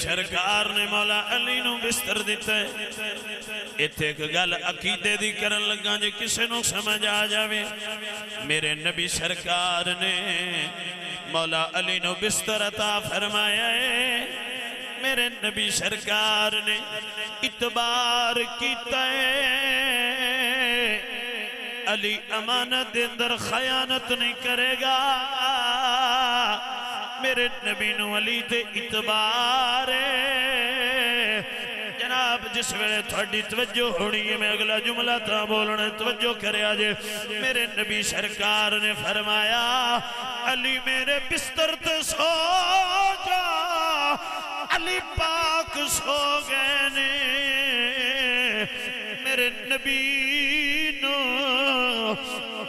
سرکار نے مولا علی نو بستر دیتا ہے۔ ایتھے ایک گل عقیدے دی کرن لگا جے کسے نو سمجھ آ جاوے۔ میرے نبی سرکار نے مولا علی نو بستر عطا فرمایا ہے۔ میرے نبی سرکار نے اتبار کیتا ہے۔ علی امانت اندر خیانت نہیں کرے گا۔ نبی نو علی تے اتبار جناب، جس ویلے تھوڑی توجہ ہونی ہے، میں اگلا جملہ تھا بولنا توجہ کرے آجے۔ میرے نبی سرکار نے فرمایا، علی میرے بستر تے سو جا۔ علی پاک سو گئے نے۔ میرے نبی نو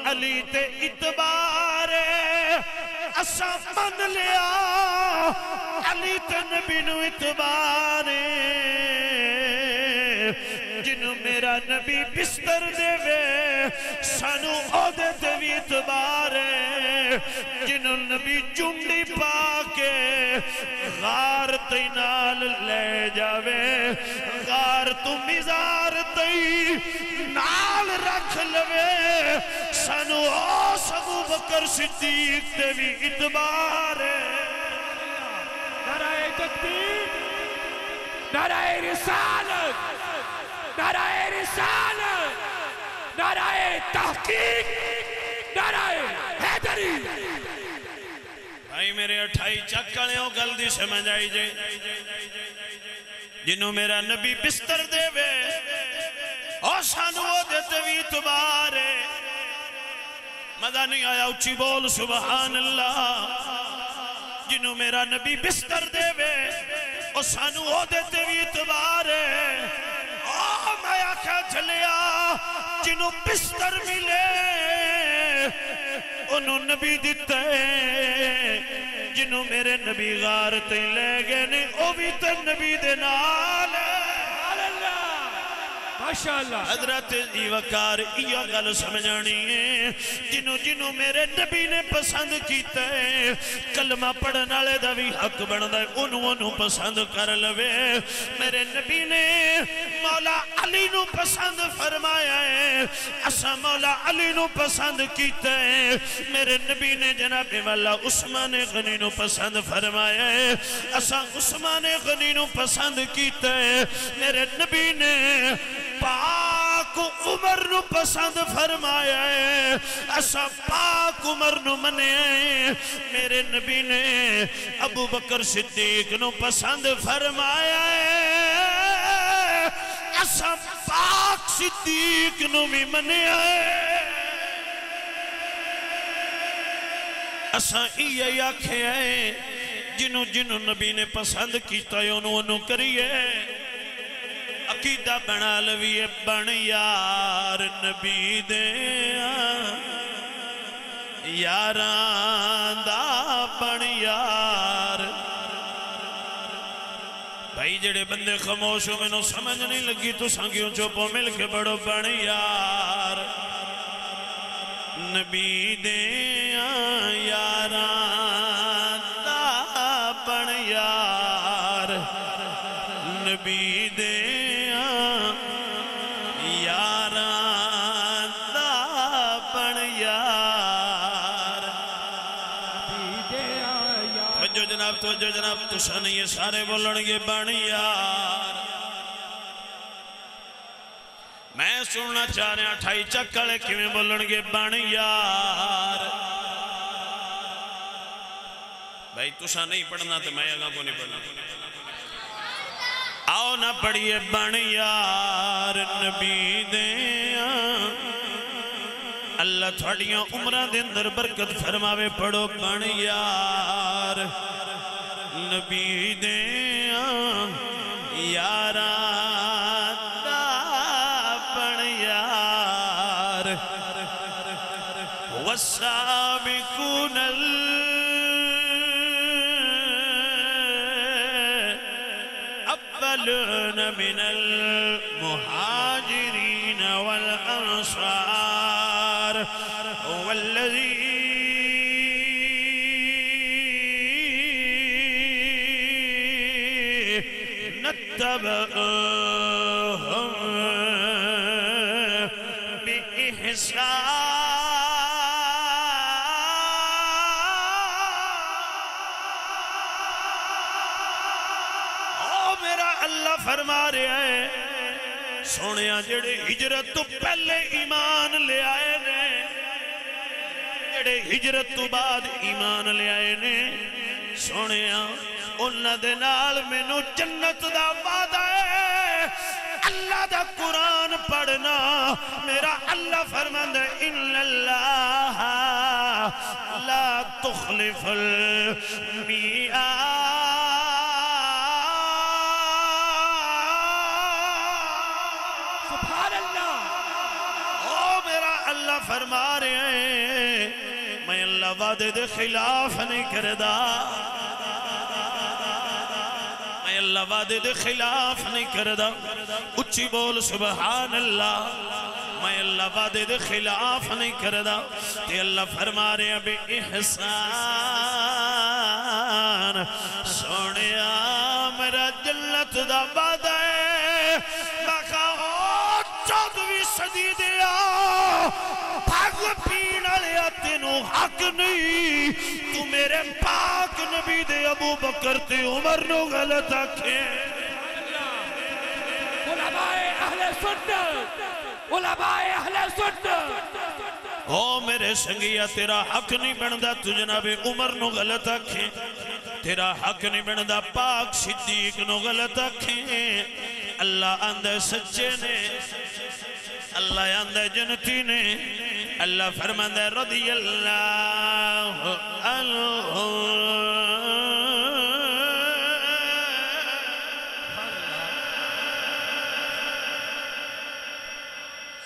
علی تے اتبار اسا من لیا علی تے نبی نو اتبار جنو میرا نبی بستر دے وے سانو عہدے تے بھی اتبار جنو نبی چنڈی پا کے غار تی نال لے جاوے غار تو مزار تی نال رکھ لوے سانو آس ابو بکر صدیق تے بھی اتبار نعرہ تکبیر نعرہ رسالت نعرہ رسالت نعرہ تحقیق نعرہ حیدری۔ بھائی میرے اٹھائی چکڑے ہو گل دی سمجھ آئی جے۔ جنہوں میرا نبی بستر دے وے اور سانو دیتے بھی تبارے مزہ نہیں آیا اچھی بول، سبحان اللہ۔ جنہوں میرا نبی بستر دے وے، اور سانو وہ دیتے بھی تبارے آہ میں آکھا چلیا جنہوں بستر ملے، انہوں نبی دیتا ہے جنہوں میرے نبی غار تے لے گئے نے، او بھی تے نبی دے نال۔ ہے ماشاءاللہ۔ حضرت دیوکار یہ گل سمجھانی ہے۔ جنہوں جنہوں میرے نبی نے پسند کیتا ہے، کلمہ پڑھن والے دا بھی حق بندا ہے انہوں انہوں پسند کر لوے۔ میرے نبی نے مولا علی نو پسند فرمایا ہے۔ اسا مولا علی نو پسند کیتا ہے۔ میرے نبی نے جناب والا عثمان غنی نو پسند فرمایا ہے۔ اسا عثمان غنی نو پسند کیتا ہے۔ میرے نبی نے پاک عمر نو پسند فرمایا ہے۔ اسا پاک عمر نو منے ہیں میرے نبی نے ابو بکر صدیق نو پسند فرمایا ہے۔ اسا پاک صدیق نو بھی منے ہیں اسا یہ آکھے ہیں جنہوں جنہوں نبی نے پسند کیتا ہے، انہوں انہوں کریے۔ عقیدہ بنا لویے، بن یار نبی دیا یاران دا بن یار۔ بھائی، جڑے بندے خاموش ہو میں نو سمجھ نہیں لگی تو سانگیوں چوپوں مل کے بڑو بن یار۔ نبی دیا یاران تسا نہیں یہ سارے بولن گے، بن یار۔ میں سننا چاہ رہا اٹھائی چکلے کیویں بولن گے، بن یار۔ بھائی تسا نہیں پڑھنا تو میں اگاں کو نہیں پڑھنا۔ آؤ نہ پڑھیے، بن یار نبی دیاں۔ اللہ تھوڑیاں عمرہ دے اندر برکت فرماوے، پڑھو، بن یار۔ نبی دیاں یارا دا بن یار۔ والسابقون الأولون من المهاجرين میرا اللہ فرما رہا ہے۔ سونیا جڑے ہجرت تو پہلے ایمان لے آئے نے، جڑے ہجرت تو بعد ایمان لے آئے نے سونیا انہ دے نال میں نو جنت دا وعدہ ہے اللہ دا قرآن پڑھنا میرا اللہ فرمند ہے ان اللہ لا تخلف اللہ او میرا اللہ فرما رہے ہیں میں اللہ وعدے دے خلاف نہیں کردہ اللہ وعدے دے خلاف نہیں کردہ۔ اچھی بول، سبحان اللہ۔ میں اللہ وعدے دے خلاف نہیں کردہ۔ تے اللہ فرما رہے ہیں، بے احسان۔ سونیا میرا جلت دا وعدہ ہے۔ بخا او چودوی صدی دیا بھاگ پینا لیا تینوں حق نہیں تو میرے پاک نبی دے ابو بکر تے عمر نو غلط آکھیں علماء اہل سنت علماء اہل سنت او میرے سنگیا تیرا حق نہیں بندا تو جناب عمر نو غلط آکھیں تیرا حق نہیں بندا پاک صدیق نو غلط آکھیں اللہ آندے سچے نے اللہ آندے جنتی نے اللہ فرماندے رضی اللہ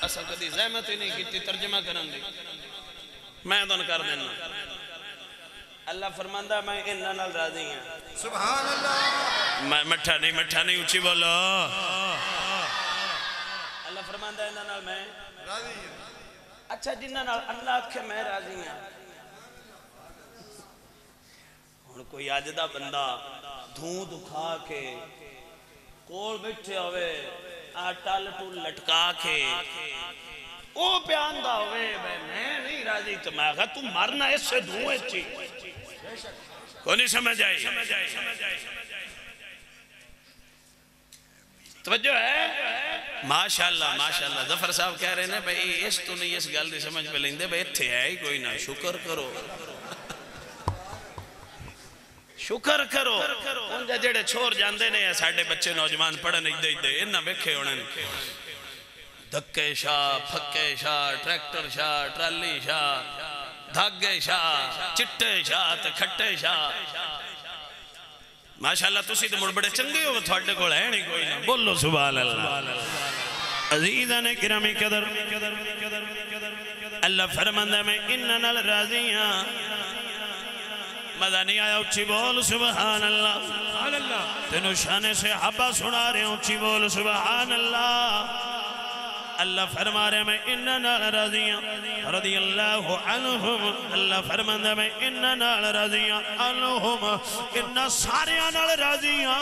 اسا کدی زحمت ہی نہیں کیتی ترجمہ کرن دی۔ میں تن کر دینا۔ اللہ فرماندا میں انہاں نال راضی ہاں۔ سبحان اللہ۔ میں مٹھا نہیں مٹھا نہیں اونچی بولو۔ اللہ۔ فرماندا انہاں نال میں راضی ہیں اچھا جنہاں نال اللہ آکھے میں راضی ہاں۔ ہن کوئی اج دا بندہ دھوں دکھا کے کول بیٹھے ہوئے آ ٹل ٹول لٹکا کے او بیان دا ہوئے بے میں نہیں راضی، تو میں کہا تو مرنا اس سے دھوئے چی۔ کوئی نہیں سمجھ آئی۔ توجہ ہے؟ ماشاءاللہ ماشاءاللہ، ظفر صاحب کہہ رہے ہیں بھئی اس تو نہیں، اس گل دی سمجھ پہ لیندے بھئی اتھے ہے ہی کوئی نہ، شکر کرو۔ شکر کرو۔ انجا جڑے چھوڑ جاندے نے ساڑھے بچے نوجوان پڑھن اجدے اجدے انہا ویکھے ہونے دھکے شاہ، پھکے شاہ، ٹریکٹر شاہ، ٹرالی شاہ، دھاگے شاہ، چٹے شاہ، تے کھٹے شاہ۔ ماشاءاللہ تسی تو مڑ بڑے چنگے ہو تھوڑے کو ہے نہیں کوئی نہ۔ بولو سبحان اللہ عزیزان کرمی قدر اللہ فرمندہ میں انہا نال راضیاں مزہ نہیں آیا اچھی بول سبحان اللہ تینو شانے سے حبا سنا رہے ہوں اچھی بول سبحان اللہ اللہ فرما رہے میں اننا رضیاں ہاں۔ رضی اللہ عنہم، اللہ فرما رہے میں اننا رضیاں ہاں۔ عنہم اننا سارے نال رضیاں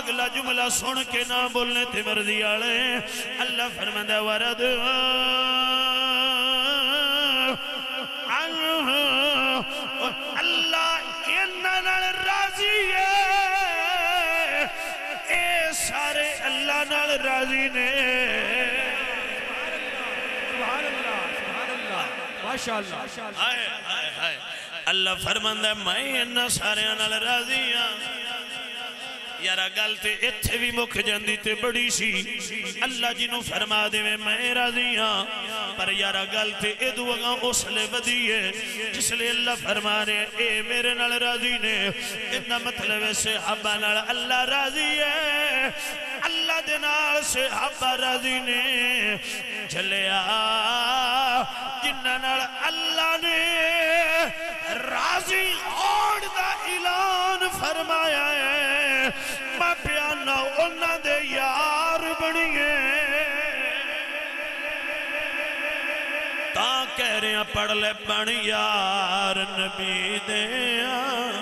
اگلا جملہ سن کے نہ بولنے تھے مرضی آلے اللہ فرما رہے ورد اللہ اننا رضیاں اے سارے اللہ نال راضی نے۔ ماشاءاللہ۔ اللہ فرماندا ہے میں انہا سارے انہا راضی ہاں۔ یارا گل تے ایتھے بھی مک جاندی تے بڑی سی۔ اللہ جی جنوں فرما دے میں راضی ہاں۔ پر یارا گل تے اے دو اگاں اس لے ودی ہے۔ جس لے اللہ فرما رہے اے میرے نال راضی نے۔ اتنا مطلب ہے صحابہ نال اللہ راضی ہے۔ اللہ دے نال صحابہ راضی نے۔ چلیا جنہاں نال اللہ نے۔ راضی ہوਣ دا اعلان فرمایا ہے۔ میں پیانا انہاں دے یار بنیے۔ تا کہہ رہے ہیں پڑھ لے بن یار نبی دے یاراں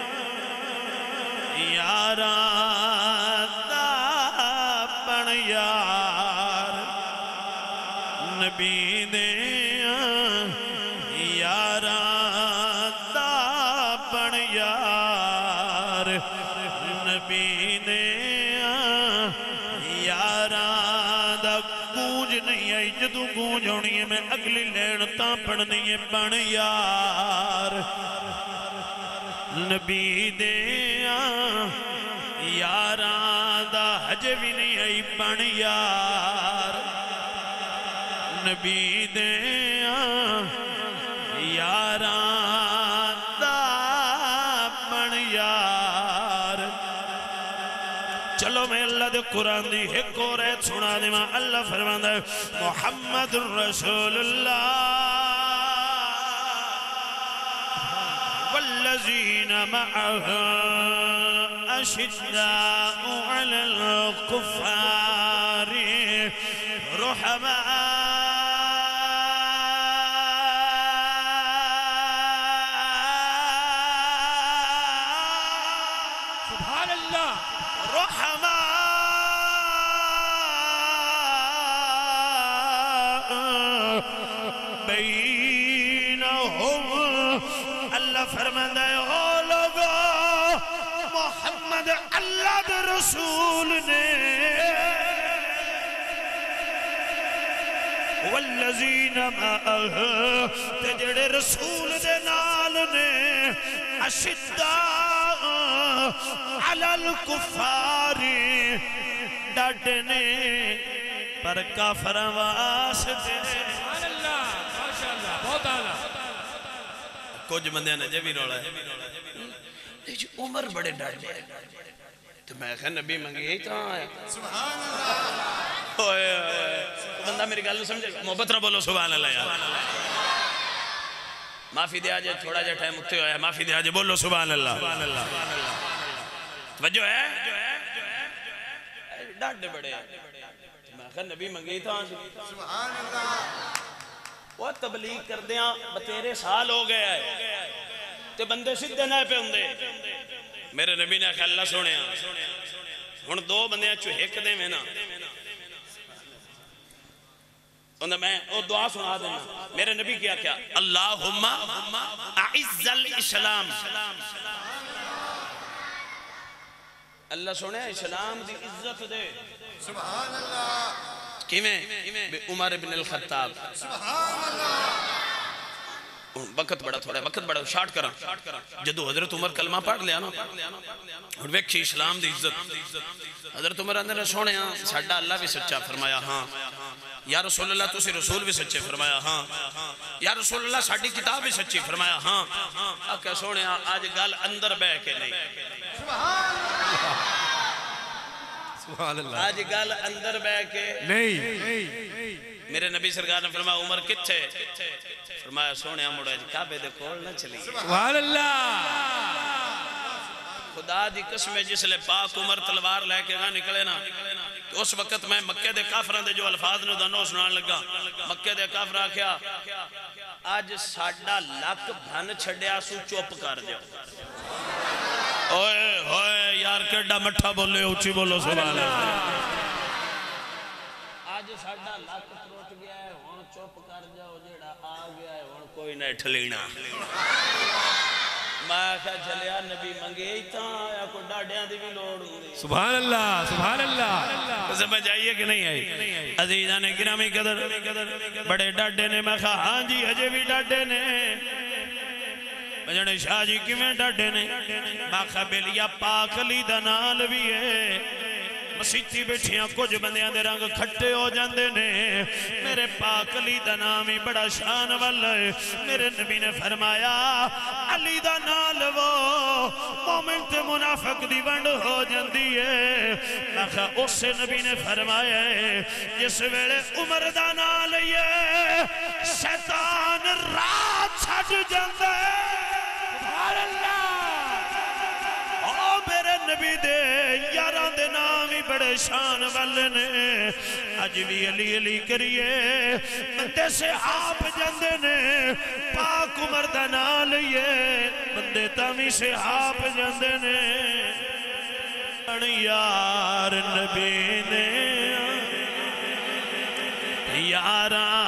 جدو جونی ہے؟ میں اگلی لین تا پڑھنی ہے، بن یار۔ نبی دے یاراں دا حج بھی نہیں آئی، بن یار۔ نبی دے قرآن دی ایک اور ایت سنا دے ماں اللہ فرماندا ہے محمد رسول اللہ والذین معه أشداء على الكفار رحماء رسول نے والذین معه تے جڑے رسول دے نال نے اشداء علی الکفار ڈٹنے پر کافر واسطے۔ سبحان اللہ ماشاءاللہ بہت اعلیٰ۔ کچھ بندے نے جبھی رولا ہے۔ عمر بڑے گئے تو میں کہا نبی منگی یہی کہاں آیا سبحان اللہ۔ اوئے اوئے۔ بندہ میری گل سمجھے محبت نہ بولو سبحان اللہ یار۔ معافی دیا جائے تھوڑا جا ٹائم اکتے ہویا ہے معافی دیا جائے بولو سبحان اللہ۔ سبحان اللہ۔ توجہ ہے؟ ڈاڈے بڑے۔ میں کہا نبی منگی تھا۔ سبحان اللہ۔ وہ تبلیغ کر دیاں بتیرے سال ہو گیا ہے تے بندے سدھے نہ پہ ہوندے میرے نبی نے آخیا اللہ سونے ہن دو بندے چو ایک دے میں نا۔ انہیں میں وہ دعا سنا دینا۔ میرے نبی کیا کیا؟ اللہم اعز الاسلام. اللہ سونے اسلام دی عزت دے۔ سبحان اللہ۔ کیویں؟ عمر بن الخطاب۔ سبحان اللہ۔ وقت بڑا تھوڑا ہے وقت بڑا شارٹ کرا جدو حضرت عمر کلمہ پڑھ لیا نا اور ویکھی اسلام دی عزت۔ حضرت عمر اندر سونے ہاں ساڈا اللہ بھی سچا فرمایا ہاں۔ یا رسول اللہ تسی رسول بھی سچے فرمایا ہاں۔ یا رسول اللہ ساڈی کتاب بھی سچی فرمایا ہاں۔ آکے سونے ہاں آج گل اندر بہ کے نہیں۔ سبحان اللہ۔ آج گل اندر بہ کے نہیں۔ میرے نبی سرکار نے فرمایا عمر کتھے؟ فرمایا سونے مڑا جی کعبے دے کول نہ چلی۔ سبحان اللہ۔ خدا دی قسم جس لے پاک عمر تلوار لے کے نہ نکلے نا اس وقت میں مکے دے کافران دے جو الفاظ نو دنو سنان لگا۔ مکے دے کافر آکھیا آج ساڈا لک بھن چھڈیا سو چپ کر جاؤ۔ اوئے ہوئے یار کیڈا مٹھا بولے اونچی بولو سبحان اللہ۔ آج ساڈا لک ٹوٹ گیا ہے ہن چپ کر جاؤ جیڑا آ گیا ہے ہن کوئی نہ ٹھلینا میں کہا چلیا نبی منگے ہی تھا آیا کو ڈاڑیاں دی بھی لوڑ ہوندی۔ سبحان اللہ سبحان اللہ سمجھ آئیے کہ نہیں آئی؟ عزیزہ نے گرامی قدر بڑے ڈاڈے نے میں کہا ہاں جی اجے بھی ڈاڈے نے۔ بجنے شاہ جی کیویں ڈاڈے نے؟ میں کہا بلیا پاک علی دا نال بھی ہے۔ مسیتی بیٹھیاں کچھ بندیاں دے رنگ کھٹے ہو جاندے نے میرے پاک علی دا نام ہی بڑا شان والا ہے میرے نبی نے فرمایا علی دا نال وہ مومن تے منافق دی ونڈ ہو جاندی ہے میں کہا اس نبی نے فرمایا ہے جس ویلے عمر دا نال یہ شیطان رات چھڑ جاندے بڑے شان والے نے۔ اج بھی علی علی کریے۔ بندے سے آپ جاندے نے۔ پاک عمر دا نام لئیے بندے تامی سے آپ جاندے نے۔ یار نبی نے۔ یاران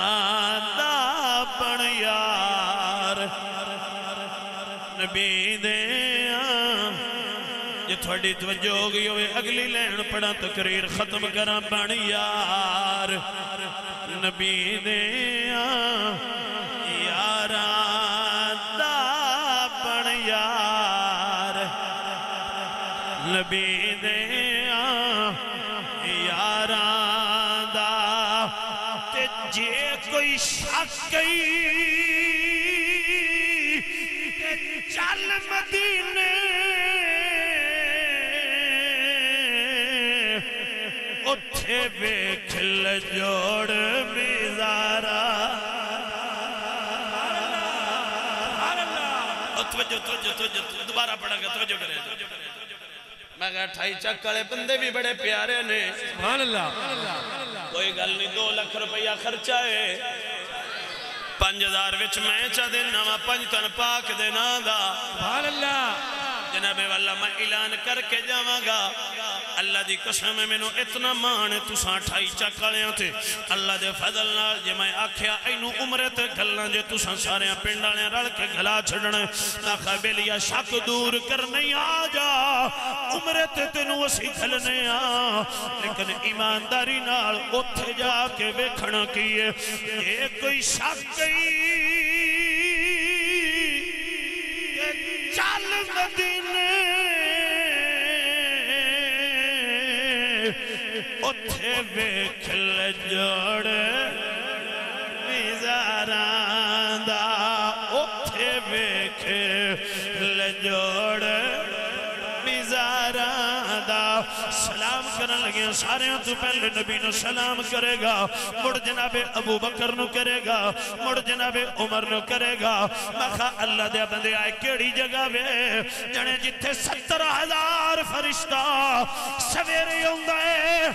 جے تھوڑی توجہ ہو گئی ہوئے، اگلی لین پڑا تقریر ختم کرا پانی یار، نبی دے یاران بیکھل جوڑ بیزارا توجہ توجہ توجہ دوبارہ پڑھا گا توجہ کرے۔ میں کہا ٹھائی چک بندے بھی بڑے پیارے نے۔ سبحان اللہ۔ کوئی گل نہیں دو لکھ روپیہ خرچہ ہے۔ پنج ہزار وچ میں چا دینا پنج تن پاک دینا دا۔ سبحان اللہ۔ جناب والا میں اعلان کر کے جاواں گا۔ اللہ دی قسم ہے، مینوں اتنا مان ہے، تساں اٹھائی چک والیاں تے۔ اللہ دے فضل نال جے میں آکھیا اینو عمرے تے گلاں جے تساں سارے پنڈ والے رل کے گلا چھڈنا میں قابلیا شک دور کرنے آ جا۔ عمرے تے تینوں اسی گھلنے آ لیکن ایمانداری نال اوتھے جا کے ویکھنا کیے یہ کوئی شک گئی چل مدینے اتھے ویکھل جوڑ میزاران اتھے ویکھل جوڑ سلام کرن لگے سارے تو پہلے نبی نو سلام کرے گا۔ مڑ جناب ابو بکر نو کرے گا، مڑ جناب عمر نو کرے گا۔ مخا اللہ دے بندے، آئے کیڑی جگہ وے؟ جنے جتھے ستر ہزار فرشتہ سویرے ہوندہ ہے،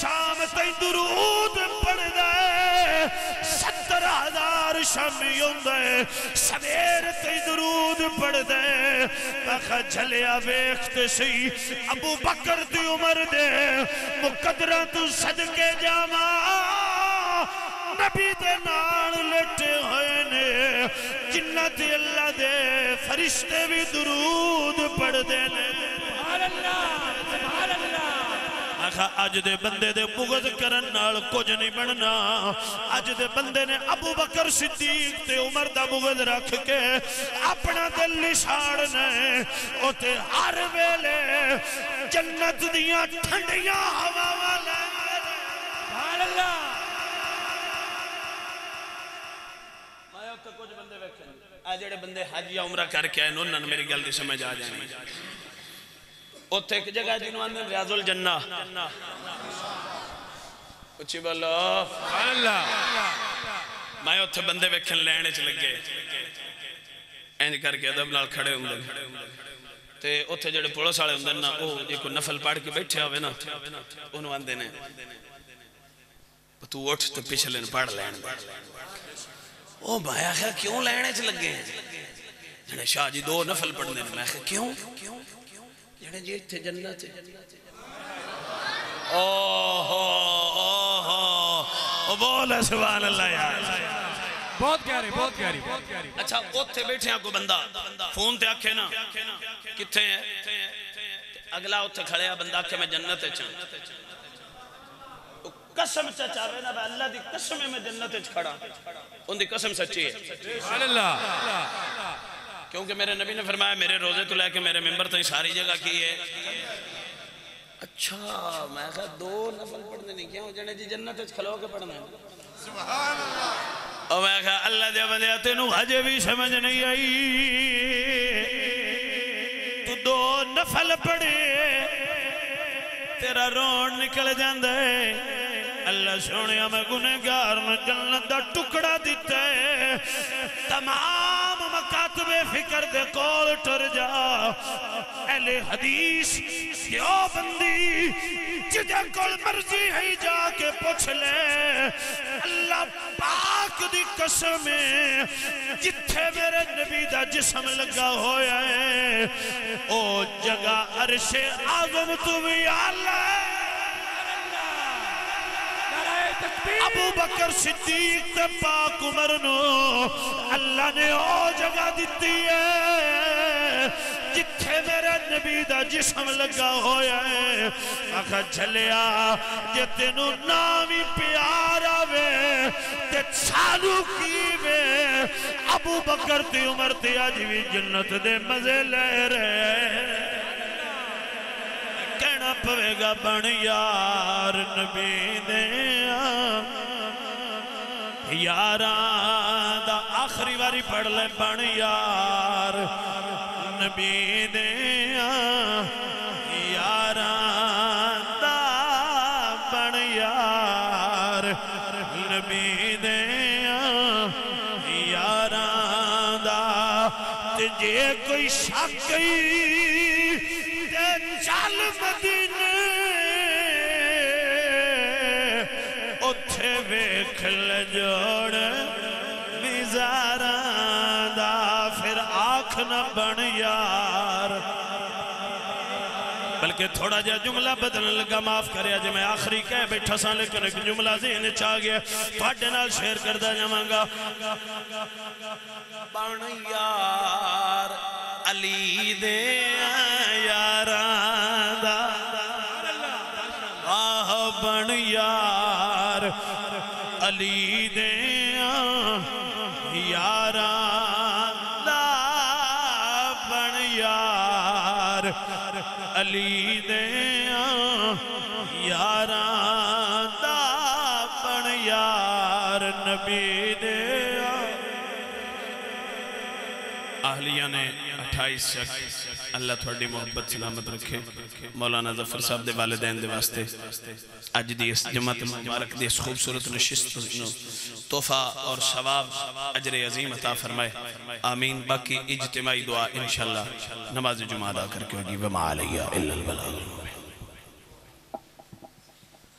شام تے درود پڑھ دائے ستر ہزار شامی ہوندہ سویر تے درود پڑھ دے مخا جھلیا ویختے سی، ابو بکر دی عمر دے۔ مقدرہ تو صدقے جاما نبی دے نال لٹے ہوئے نے۔ جنت اللہ دے فرشتے بھی درود پڑھ دے نے۔ سبحان اللہ۔ آخا اج دے بندے دے بغض کرن نال کچھ نہیں بننا۔ اج دے بندے نے ابو بکر صدیق تے عمر دا بغض رکھ کے اپنا دل نشاڑنا او تے ہر ویلے جنت دیاں ٹھنڈیاں ہوا والا سبحان اللہ۔ مایا تو کچھ بندے بیٹھے آ جڑے بندے حج یا عمرہ کر کے آئے انہوں نے میری گل دی سمجھ آ جانی۔ اوتھے ایک جگہ جنہوں آندے ریاض الجنہ۔ اچھی بولو۔ سبحان اللہ میں اوتھے بندے ویکھن لینے چ لگے۔ انج کر کے ادب نال کھڑے ہوندے تے اوتھے جڑے پولیس والے ہوندے نا، او جے کوئی نفل پڑھ کے بیٹھے ہوے نا، اونوں آندے نے تو اٹھ تے پچھلے نوں پڑھ لین۔ دے او میں آخیا کیوں لینے چ لگے ہیں؟ جڑے شاہ جی دو نفل پڑھنے نے، میں آخیا کیوں؟ جڑے جی اتھے جنت اوہ اوہ بول سبحان اللہ یار۔ بہت گہری بہت گہری گہری اچھا اوتھے بیٹھے ہیں کو بندہ؟ فون تے آکھے نا۔ کتھے ہے اگلا اوتھے کھڑے ہیں بندہ کہ میں جنت چاہوں قسم چاہے نا بھائی اللہ دی قسم ہے میں جنت وچ کھڑا۔ ان دی قسم سچی ہے۔ سبحان اللہ۔ کیونکہ میرے نبی نے فرمایا میرے روزے تو لے کے میرے ممبر تو ساری جگہ کی ہے۔ اچھا میں کہا دو نفل پڑھنے نہیں کیا ہو جانے جی جنت وچ کھلو کے پڑھنا ہے۔ سبحان اللہ۔ اور میں کہا اللہ دے بندے تینوں ہجے بھی سمجھ نہیں آئی۔ تو دو نفل پڑھے تیرا رون نکل جاندے اللہ سونیا میں گنہگار میں جنت دا ٹکڑا دیتا ہے تمام مکاتب فکر دے کول ٹر جا اہل حدیث دیو بندی جدے کول مرضی ہے جا کے پوچھ لے اللہ پاک دی قسم جتھے میرے نبی دا جسم لگا ہویا ہے او جگہ عرش آزم تو بھی اللہ ابو بکر صدیق تے پاک عمر نو اللہ نے او جگہ دیتی ہے جتھے میرے نبی دا جسم لگا ہویا ہے۔ آخا جھلیا جے تینو نامی پیارا وے تے چھالو کی وے؟ ابو بکر تے عمر تے آج بھی جنت دے مزے لے رہے کہنا پوے گا، بن یار نبی دیا یاراں دا آخری واری پڑھ لے بن یار نبی دیا یاراں دا بن یار نبی دیا یاراں دا تے جے کوئی شاکی نہ بن یار۔ بلکہ تھوڑا جا جملہ بدل لگا، معاف کریا جی میں آخری کہہ بیٹھا سا لیکن ایک جملہ ذہن چاہ گیا۔ پاڑے نال شیئر کردہ جمانگا بن یار، علی دے یاران 28 شخص اللہ تھوڑی محبت، سلامت رکھے۔ مولانا زفر صاحب دے والدین دے واسطے اج دی اس جمعت مبارک دی اس خوبصورت نشست تحفہ اور ثواب اجر عظیم عطا فرمائے۔ آمین۔ باقی اجتماعی دعا انشاءاللہ نماز جمعہ دا کر کے ہوگی۔ وما علیہ الا البلاغ۔